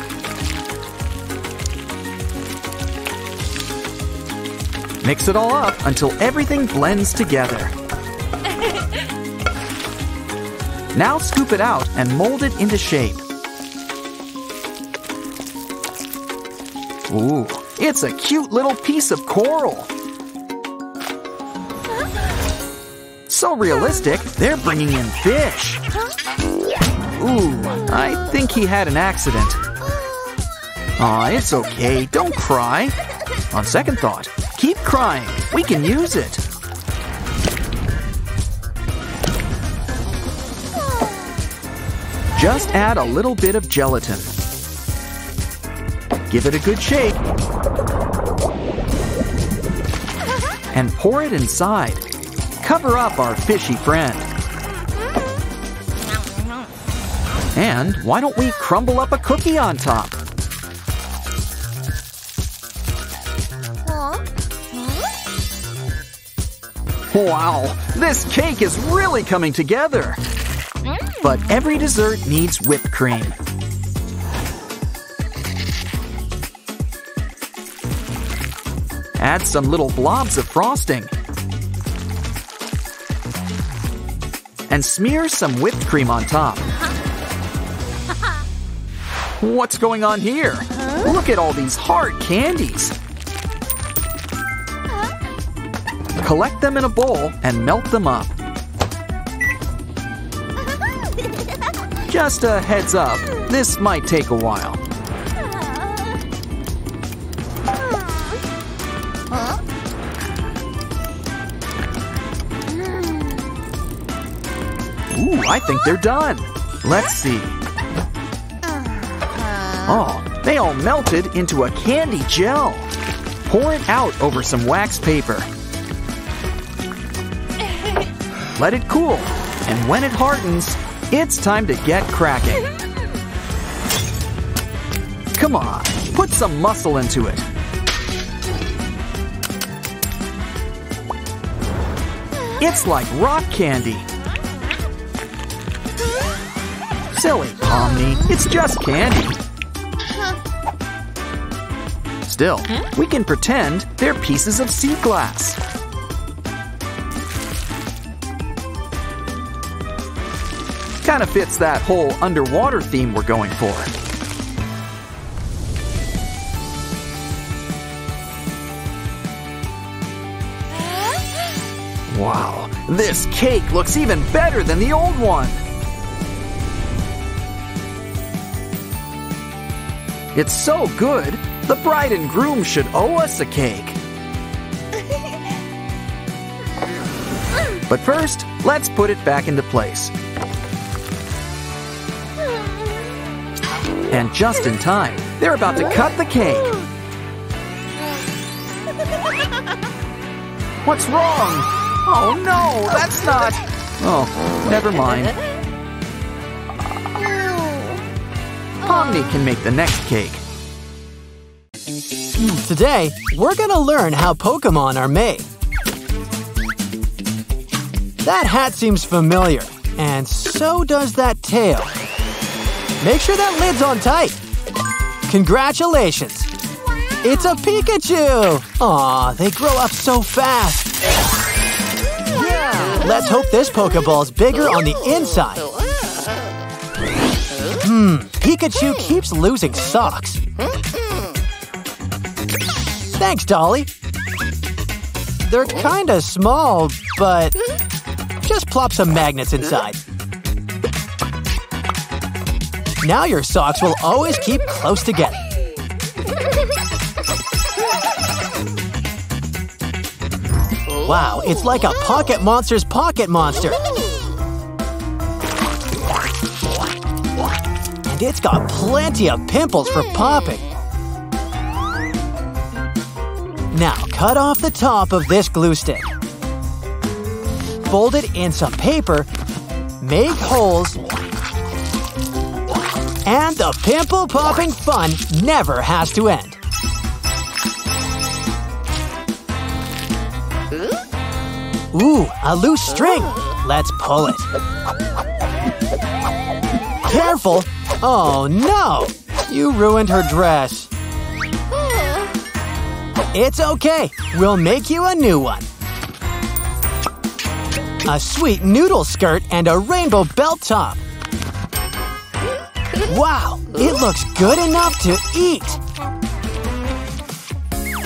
Mix it all up until everything blends together. Now scoop it out and mold it into shape. Ooh, it's a cute little piece of coral. So realistic, they're bringing in fish. Ooh, I think he had an accident. Aw, it's okay, don't cry. On second thought, keep crying. We can use it. Just add a little bit of gelatin. Give it a good shake. And pour it inside. Cover up our fishy friend. And why don't we crumble up a cookie on top? Wow, this cake is really coming together. But every dessert needs whipped cream. Add some little blobs of frosting. And smear some whipped cream on top. What's going on here? Look at all these hard candies. Collect them in a bowl and melt them up. Just a heads up, this might take a while. Ooh, I think they're done. Let's see. Oh, they all melted into a candy gel. Pour it out over some wax paper. Let it cool, and when it hardens, it's time to get cracking. Come on, put some muscle into it. It's like rock candy. Silly Pomni, it's just candy. Still, we can pretend they're pieces of sea glass. Kind of fits that whole underwater theme we're going for. Wow, this cake looks even better than the old one. It's so good, the bride and groom should owe us a cake. But first, let's put it back into place. And just in time, they're about to cut the cake. What's wrong? Oh no, that's not. Oh, never mind. Pomni can make the next cake. Hmm, today, we're gonna learn how Pokemon are made. That hat seems familiar, and so does that tail. Make sure that lid's on tight. Congratulations! It's a Pikachu! Aw, they grow up so fast. Let's hope this Pokeball's bigger on the inside. Hmm, Pikachu keeps losing socks. Thanks, Dolly. They're kinda small, but just plop some magnets inside. Now your socks will always keep close together. Wow, it's like a Pocket Monster's Pocket Monster. And it's got plenty of pimples for popping. Now, cut off the top of this glue stick. Fold it in some paper, make holes, and the pimple popping fun never has to end. Ooh, a loose string. Let's pull it. Careful! Oh no! You ruined her dress. It's okay. We'll make you a new one. A sweet noodle skirt and a rainbow belt top. Wow, it looks good enough to eat.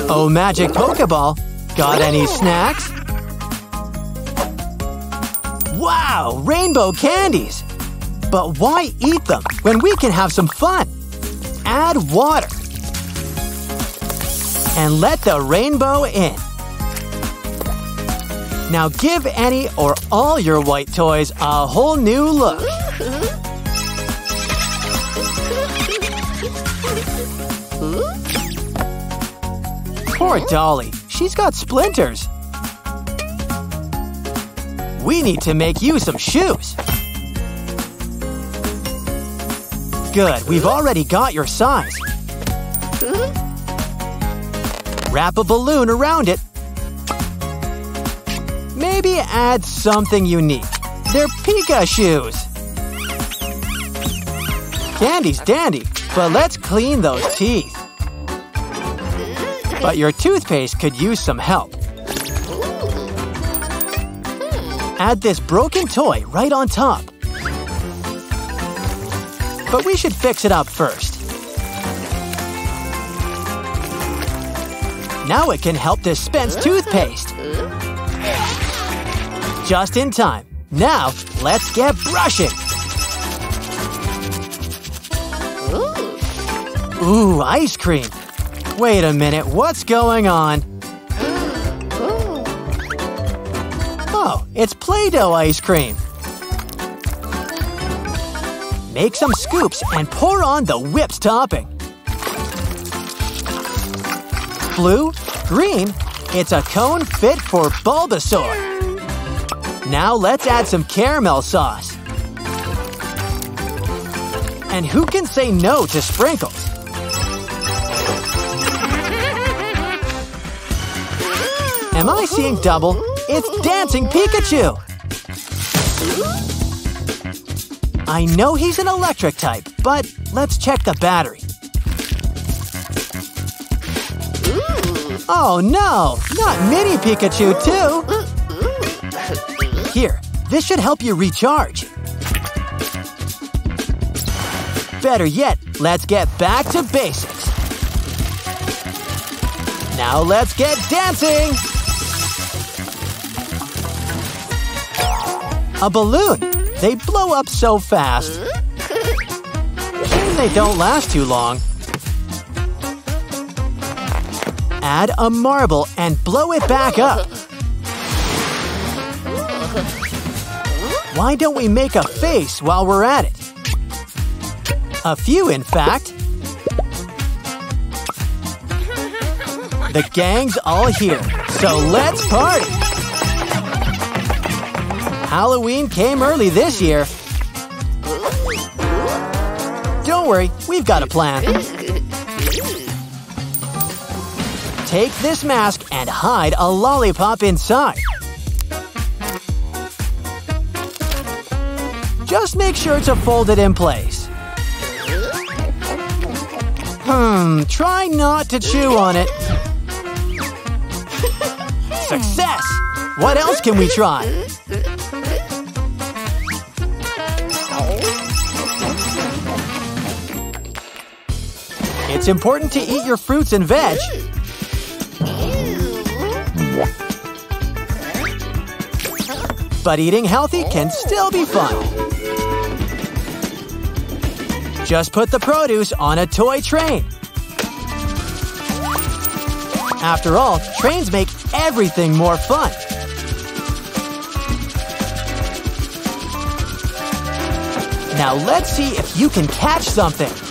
Oh, magic Pokeball. Got any snacks? Wow, rainbow candies! But why eat them when we can have some fun? Add water. And let the rainbow in. Now give any or all your white toys a whole new look. Poor Dolly. She's got splinters. We need to make you some shoes. Good, we've already got your size. Wrap a balloon around it. Maybe add something unique. They're Pika shoes. Candy's dandy, but let's clean those teeth. But your toothpaste could use some help. Add this broken toy right on top. But we should fix it up first. Now it can help dispense toothpaste. Just in time. Now, let's get brushing. Ooh, ice cream. Wait a minute, what's going on? Oh, it's Play-Doh ice cream. Make some scoops and pour on the whipped topping. Blue, green, it's a cone fit for Bulbasaur. Now let's add some caramel sauce. And who can say no to sprinkles? Am I seeing double? It's Dancing Pikachu! I know he's an electric type, but let's check the battery. Oh no! Not Mini Pikachu, too! Here, this should help you recharge. Better yet, let's get back to basics. Now let's get dancing! A balloon! They blow up so fast. And they don't last too long. Add a marble and blow it back up. Why don't we make a face while we're at it? A few, in fact. The gang's all here, so let's party! Halloween came early this year. Don't worry, we've got a plan. Take this mask and hide a lollipop inside. Just make sure to fold it in place. Hmm, try not to chew on it. Success! What else can we try? It's important to eat your fruits and veg. But eating healthy can still be fun. Just put the produce on a toy train. After all, trains make everything more fun. Now let's see if you can catch something.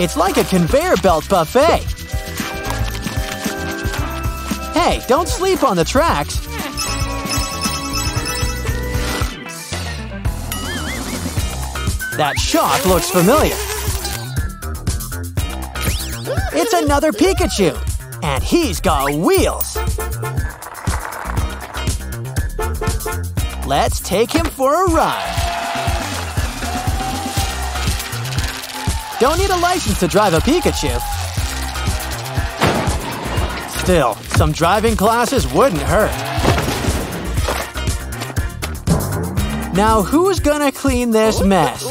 It's like a conveyor belt buffet. Hey, don't sleep on the tracks. That shock looks familiar. It's another Pikachu, and he's got wheels. Let's take him for a ride. Don't need a license to drive a Pikachu. Still, some driving classes wouldn't hurt. Now who's gonna clean this mess?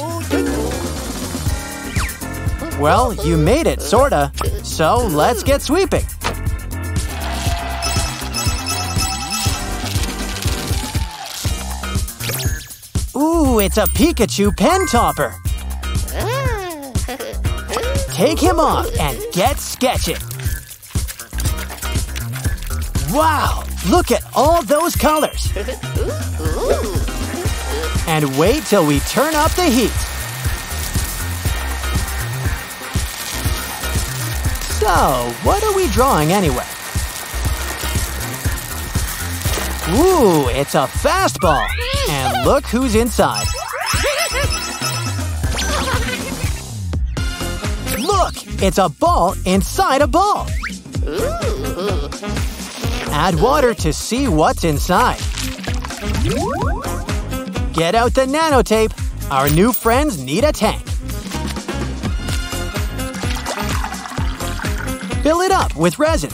Well, you made it, sorta. So let's get sweeping. Ooh, it's a Pikachu pen topper. Take him off and get sketching. Wow, look at all those colors. And wait till we turn up the heat. So, what are we drawing anyway? Ooh, it's a fastball. And look who's inside. It's a ball inside a ball. Add water to see what's inside. Get out the nanotape. Our new friends need a tank. Fill it up with resin.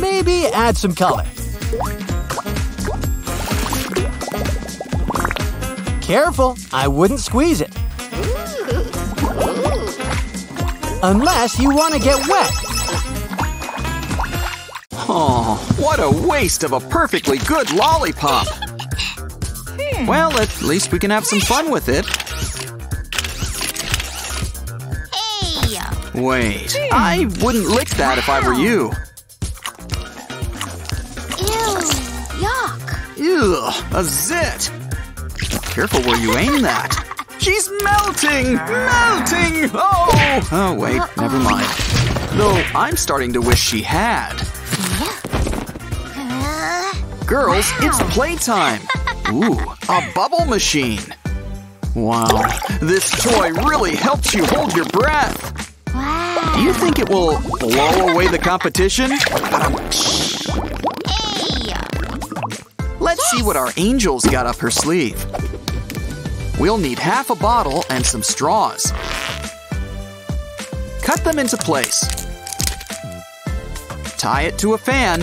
Maybe add some color. Careful, I wouldn't squeeze it. Unless you want to get wet. Oh, what a waste of a perfectly good lollipop. Hmm. Well, at least we can have some fun with it. Hey! Wait, hmm. I wouldn't lick that if I were you. Ew! Yuck! Ew, a zit. Careful where you aim that. She's melting! Melting! Oh! Oh, wait, never mind. Though I'm starting to wish she had. Girls, it's playtime! Ooh, a bubble machine! Wow, this toy really helps you hold your breath! wow! Do you think it will blow away the competition? Hey! Let's see what our angel's got up her sleeve. We'll need half a bottle and some straws. Cut them into place. Tie it to a fan.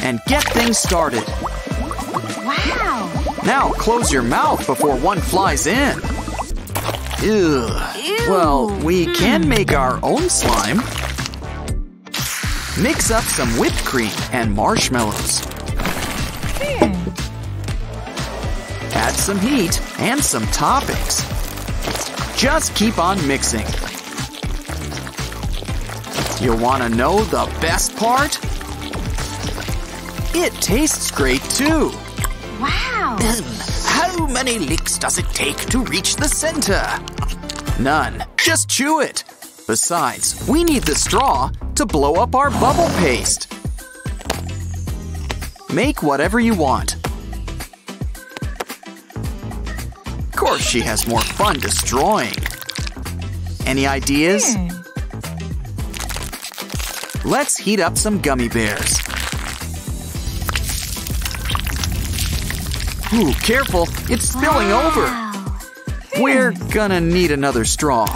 And get things started. Wow! Now close your mouth before one flies in. Ew. Well, we hmm. can make our own slime. Mix up some whipped cream and marshmallows. Add some heat and some toppings. Just keep on mixing. You want to know the best part? It tastes great too. Wow! How many licks does it take to reach the center? None. Just chew it. Besides, we need the straw to blow up our bubble paste. Make whatever you want. Course, she has more fun destroying. Any ideas? Hmm. Let's heat up some gummy bears. Ooh, careful, it's spilling over. Wow. We're hmm. gonna need another straw.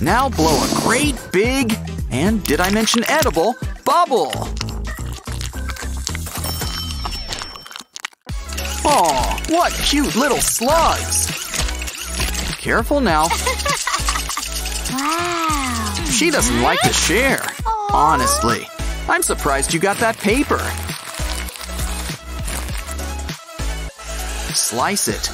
Now blow a great big, and did I mention edible, bubble. Aw, what cute little slugs! Careful now. wow. She doesn't like to share. Aww. Honestly, I'm surprised you got that paper. Slice it.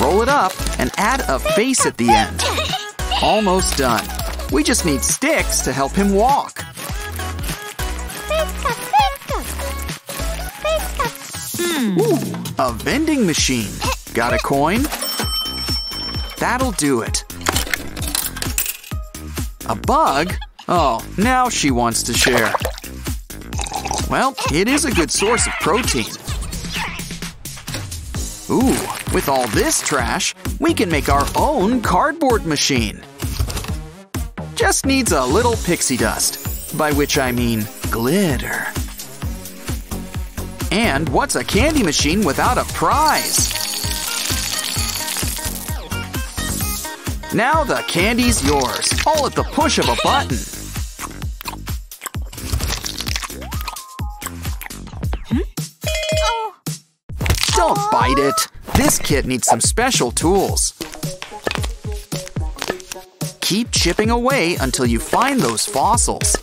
Roll it up and add a face at the end. Almost done. We just need sticks to help him walk. A vending machine. Got a coin? That'll do it. A bug? Oh, now she wants to share. Well, it is a good source of protein. Ooh, with all this trash, we can make our own cardboard machine. Just needs a little pixie dust, by which I mean glitter. And what's a candy machine without a prize? Now the candy's yours, all at the push of a button. Don't bite it. This kit needs some special tools. Keep chipping away until you find those fossils.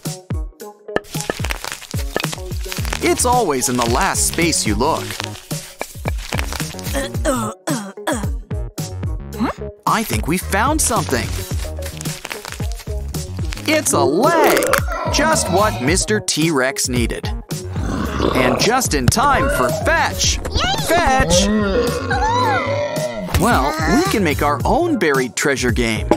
It's always in the last space you look. I think we found something. It's a leg! Just what Mr. T-Rex needed. And just in time for fetch! Fetch! Well, we can make our own buried treasure game.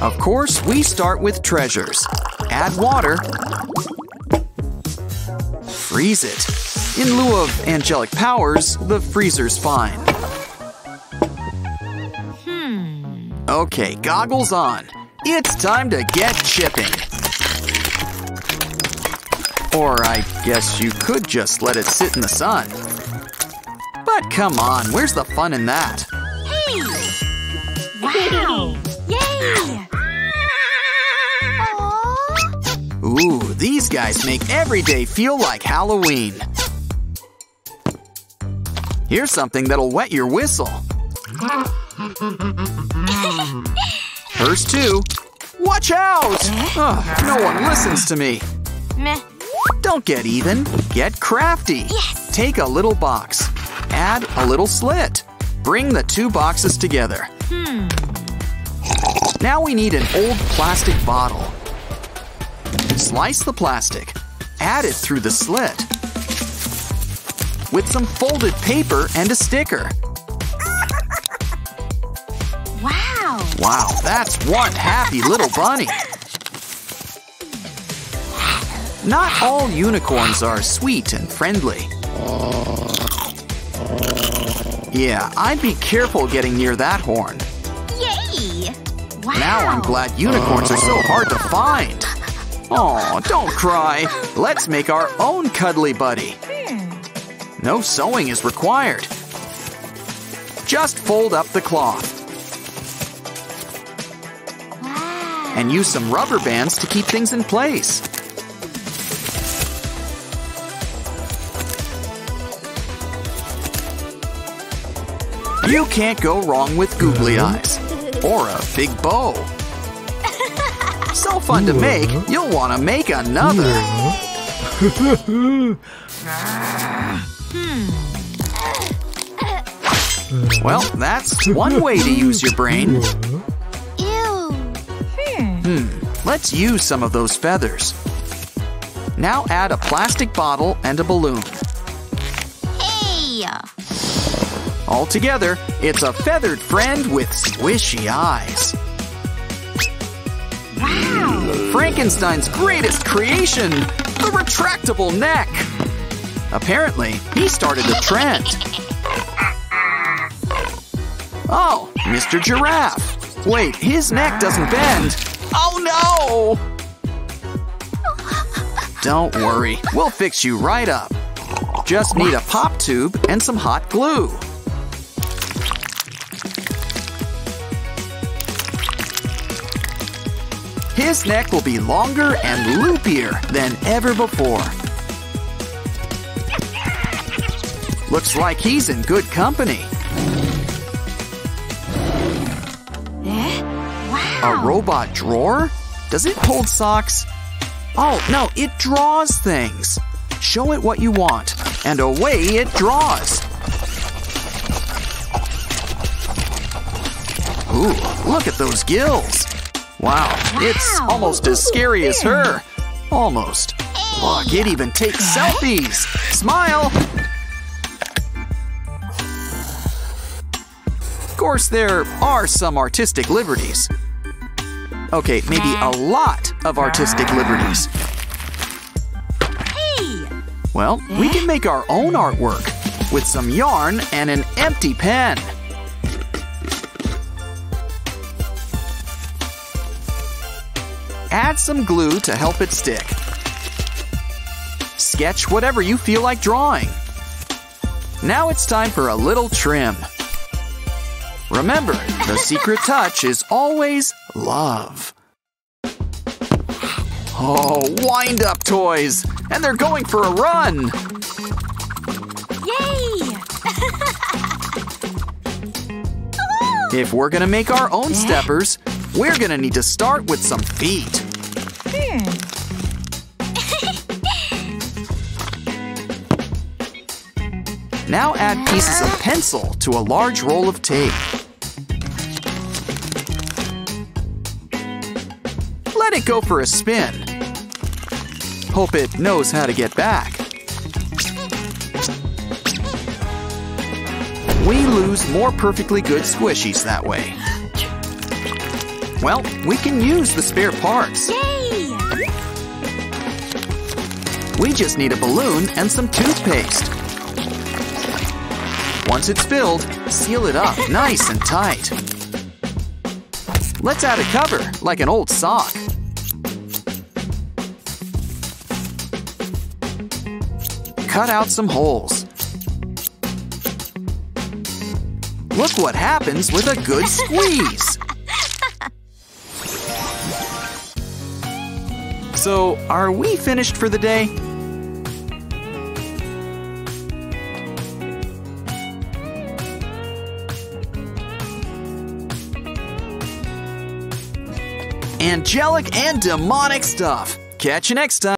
Of course, we start with treasures. Add water. Freeze it. In lieu of angelic powers, the freezer's fine. Hmm. Okay, goggles on. It's time to get chipping. Or I guess you could just let it sit in the sun. But come on, where's the fun in that? Hey! Wow! Yay! Ooh, these guys make every day feel like Halloween. Here's something that'll wet your whistle. Hers too. Watch out! Ugh, no one listens to me. Meh. Don't get even. Get crafty. Yes. Take a little box. Add a little slit. Bring the two boxes together. Hmm. Now we need an old plastic bottle. Slice the plastic. Add it through the slit. With some folded paper and a sticker. Wow! Wow, that's one happy little bunny. Not all unicorns are sweet and friendly. Yeah, I'd be careful getting near that horn. Yay! Wow! Now I'm glad unicorns are so hard to find. Aw, don't cry. Let's make our own cuddly buddy. No sewing is required. Just fold up the cloth and use some rubber bands to keep things in place. You can't go wrong with googly eyes or a big bow. So fun to make, you'll want to make another. Well, that's one way to use your brain. Ew! Hmm, let's use some of those feathers. Now add a plastic bottle and a balloon. Hey! All together, it's a feathered friend with squishy eyes. Frankenstein's greatest creation, the retractable neck. Apparently, he started a trend. Oh, Mr. Giraffe. Wait, his neck doesn't bend. Oh no! Don't worry, we'll fix you right up. Just need a pop tube and some hot glue. His neck will be longer and loopier than ever before. Looks like he's in good company. Eh? A robot drawer? Does it hold socks? Oh, no, it draws things. Show it what you want. and away it draws. Ooh, look at those gills. Wow, it's almost as scary as her. Almost. Look, it even takes selfies. Smile. Of course, there are some artistic liberties. Okay, maybe a lot of artistic liberties. Hey! Well, we can make our own artwork with some yarn and an empty pen. Add some glue to help it stick. Sketch whatever you feel like drawing. Now it's time for a little trim. Remember, the secret touch is always love. Oh, wind up toys! And they're going for a run! Yay! If we're gonna make our own steppers, we're gonna need to start with some feet. Hmm. Now add pieces of pencil to a large roll of tape. Let it go for a spin. Hope it knows how to get back. We lose more perfectly good squishies that way. Well, we can use the spare parts. Yay! We just need a balloon and some toothpaste. Once it's filled, seal it up nice and tight. Let's add a cover, like an old sock. Cut out some holes. Look what happens with a good squeeze. So, are we finished for the day? Angelic and demonic stuff. Catch you next time.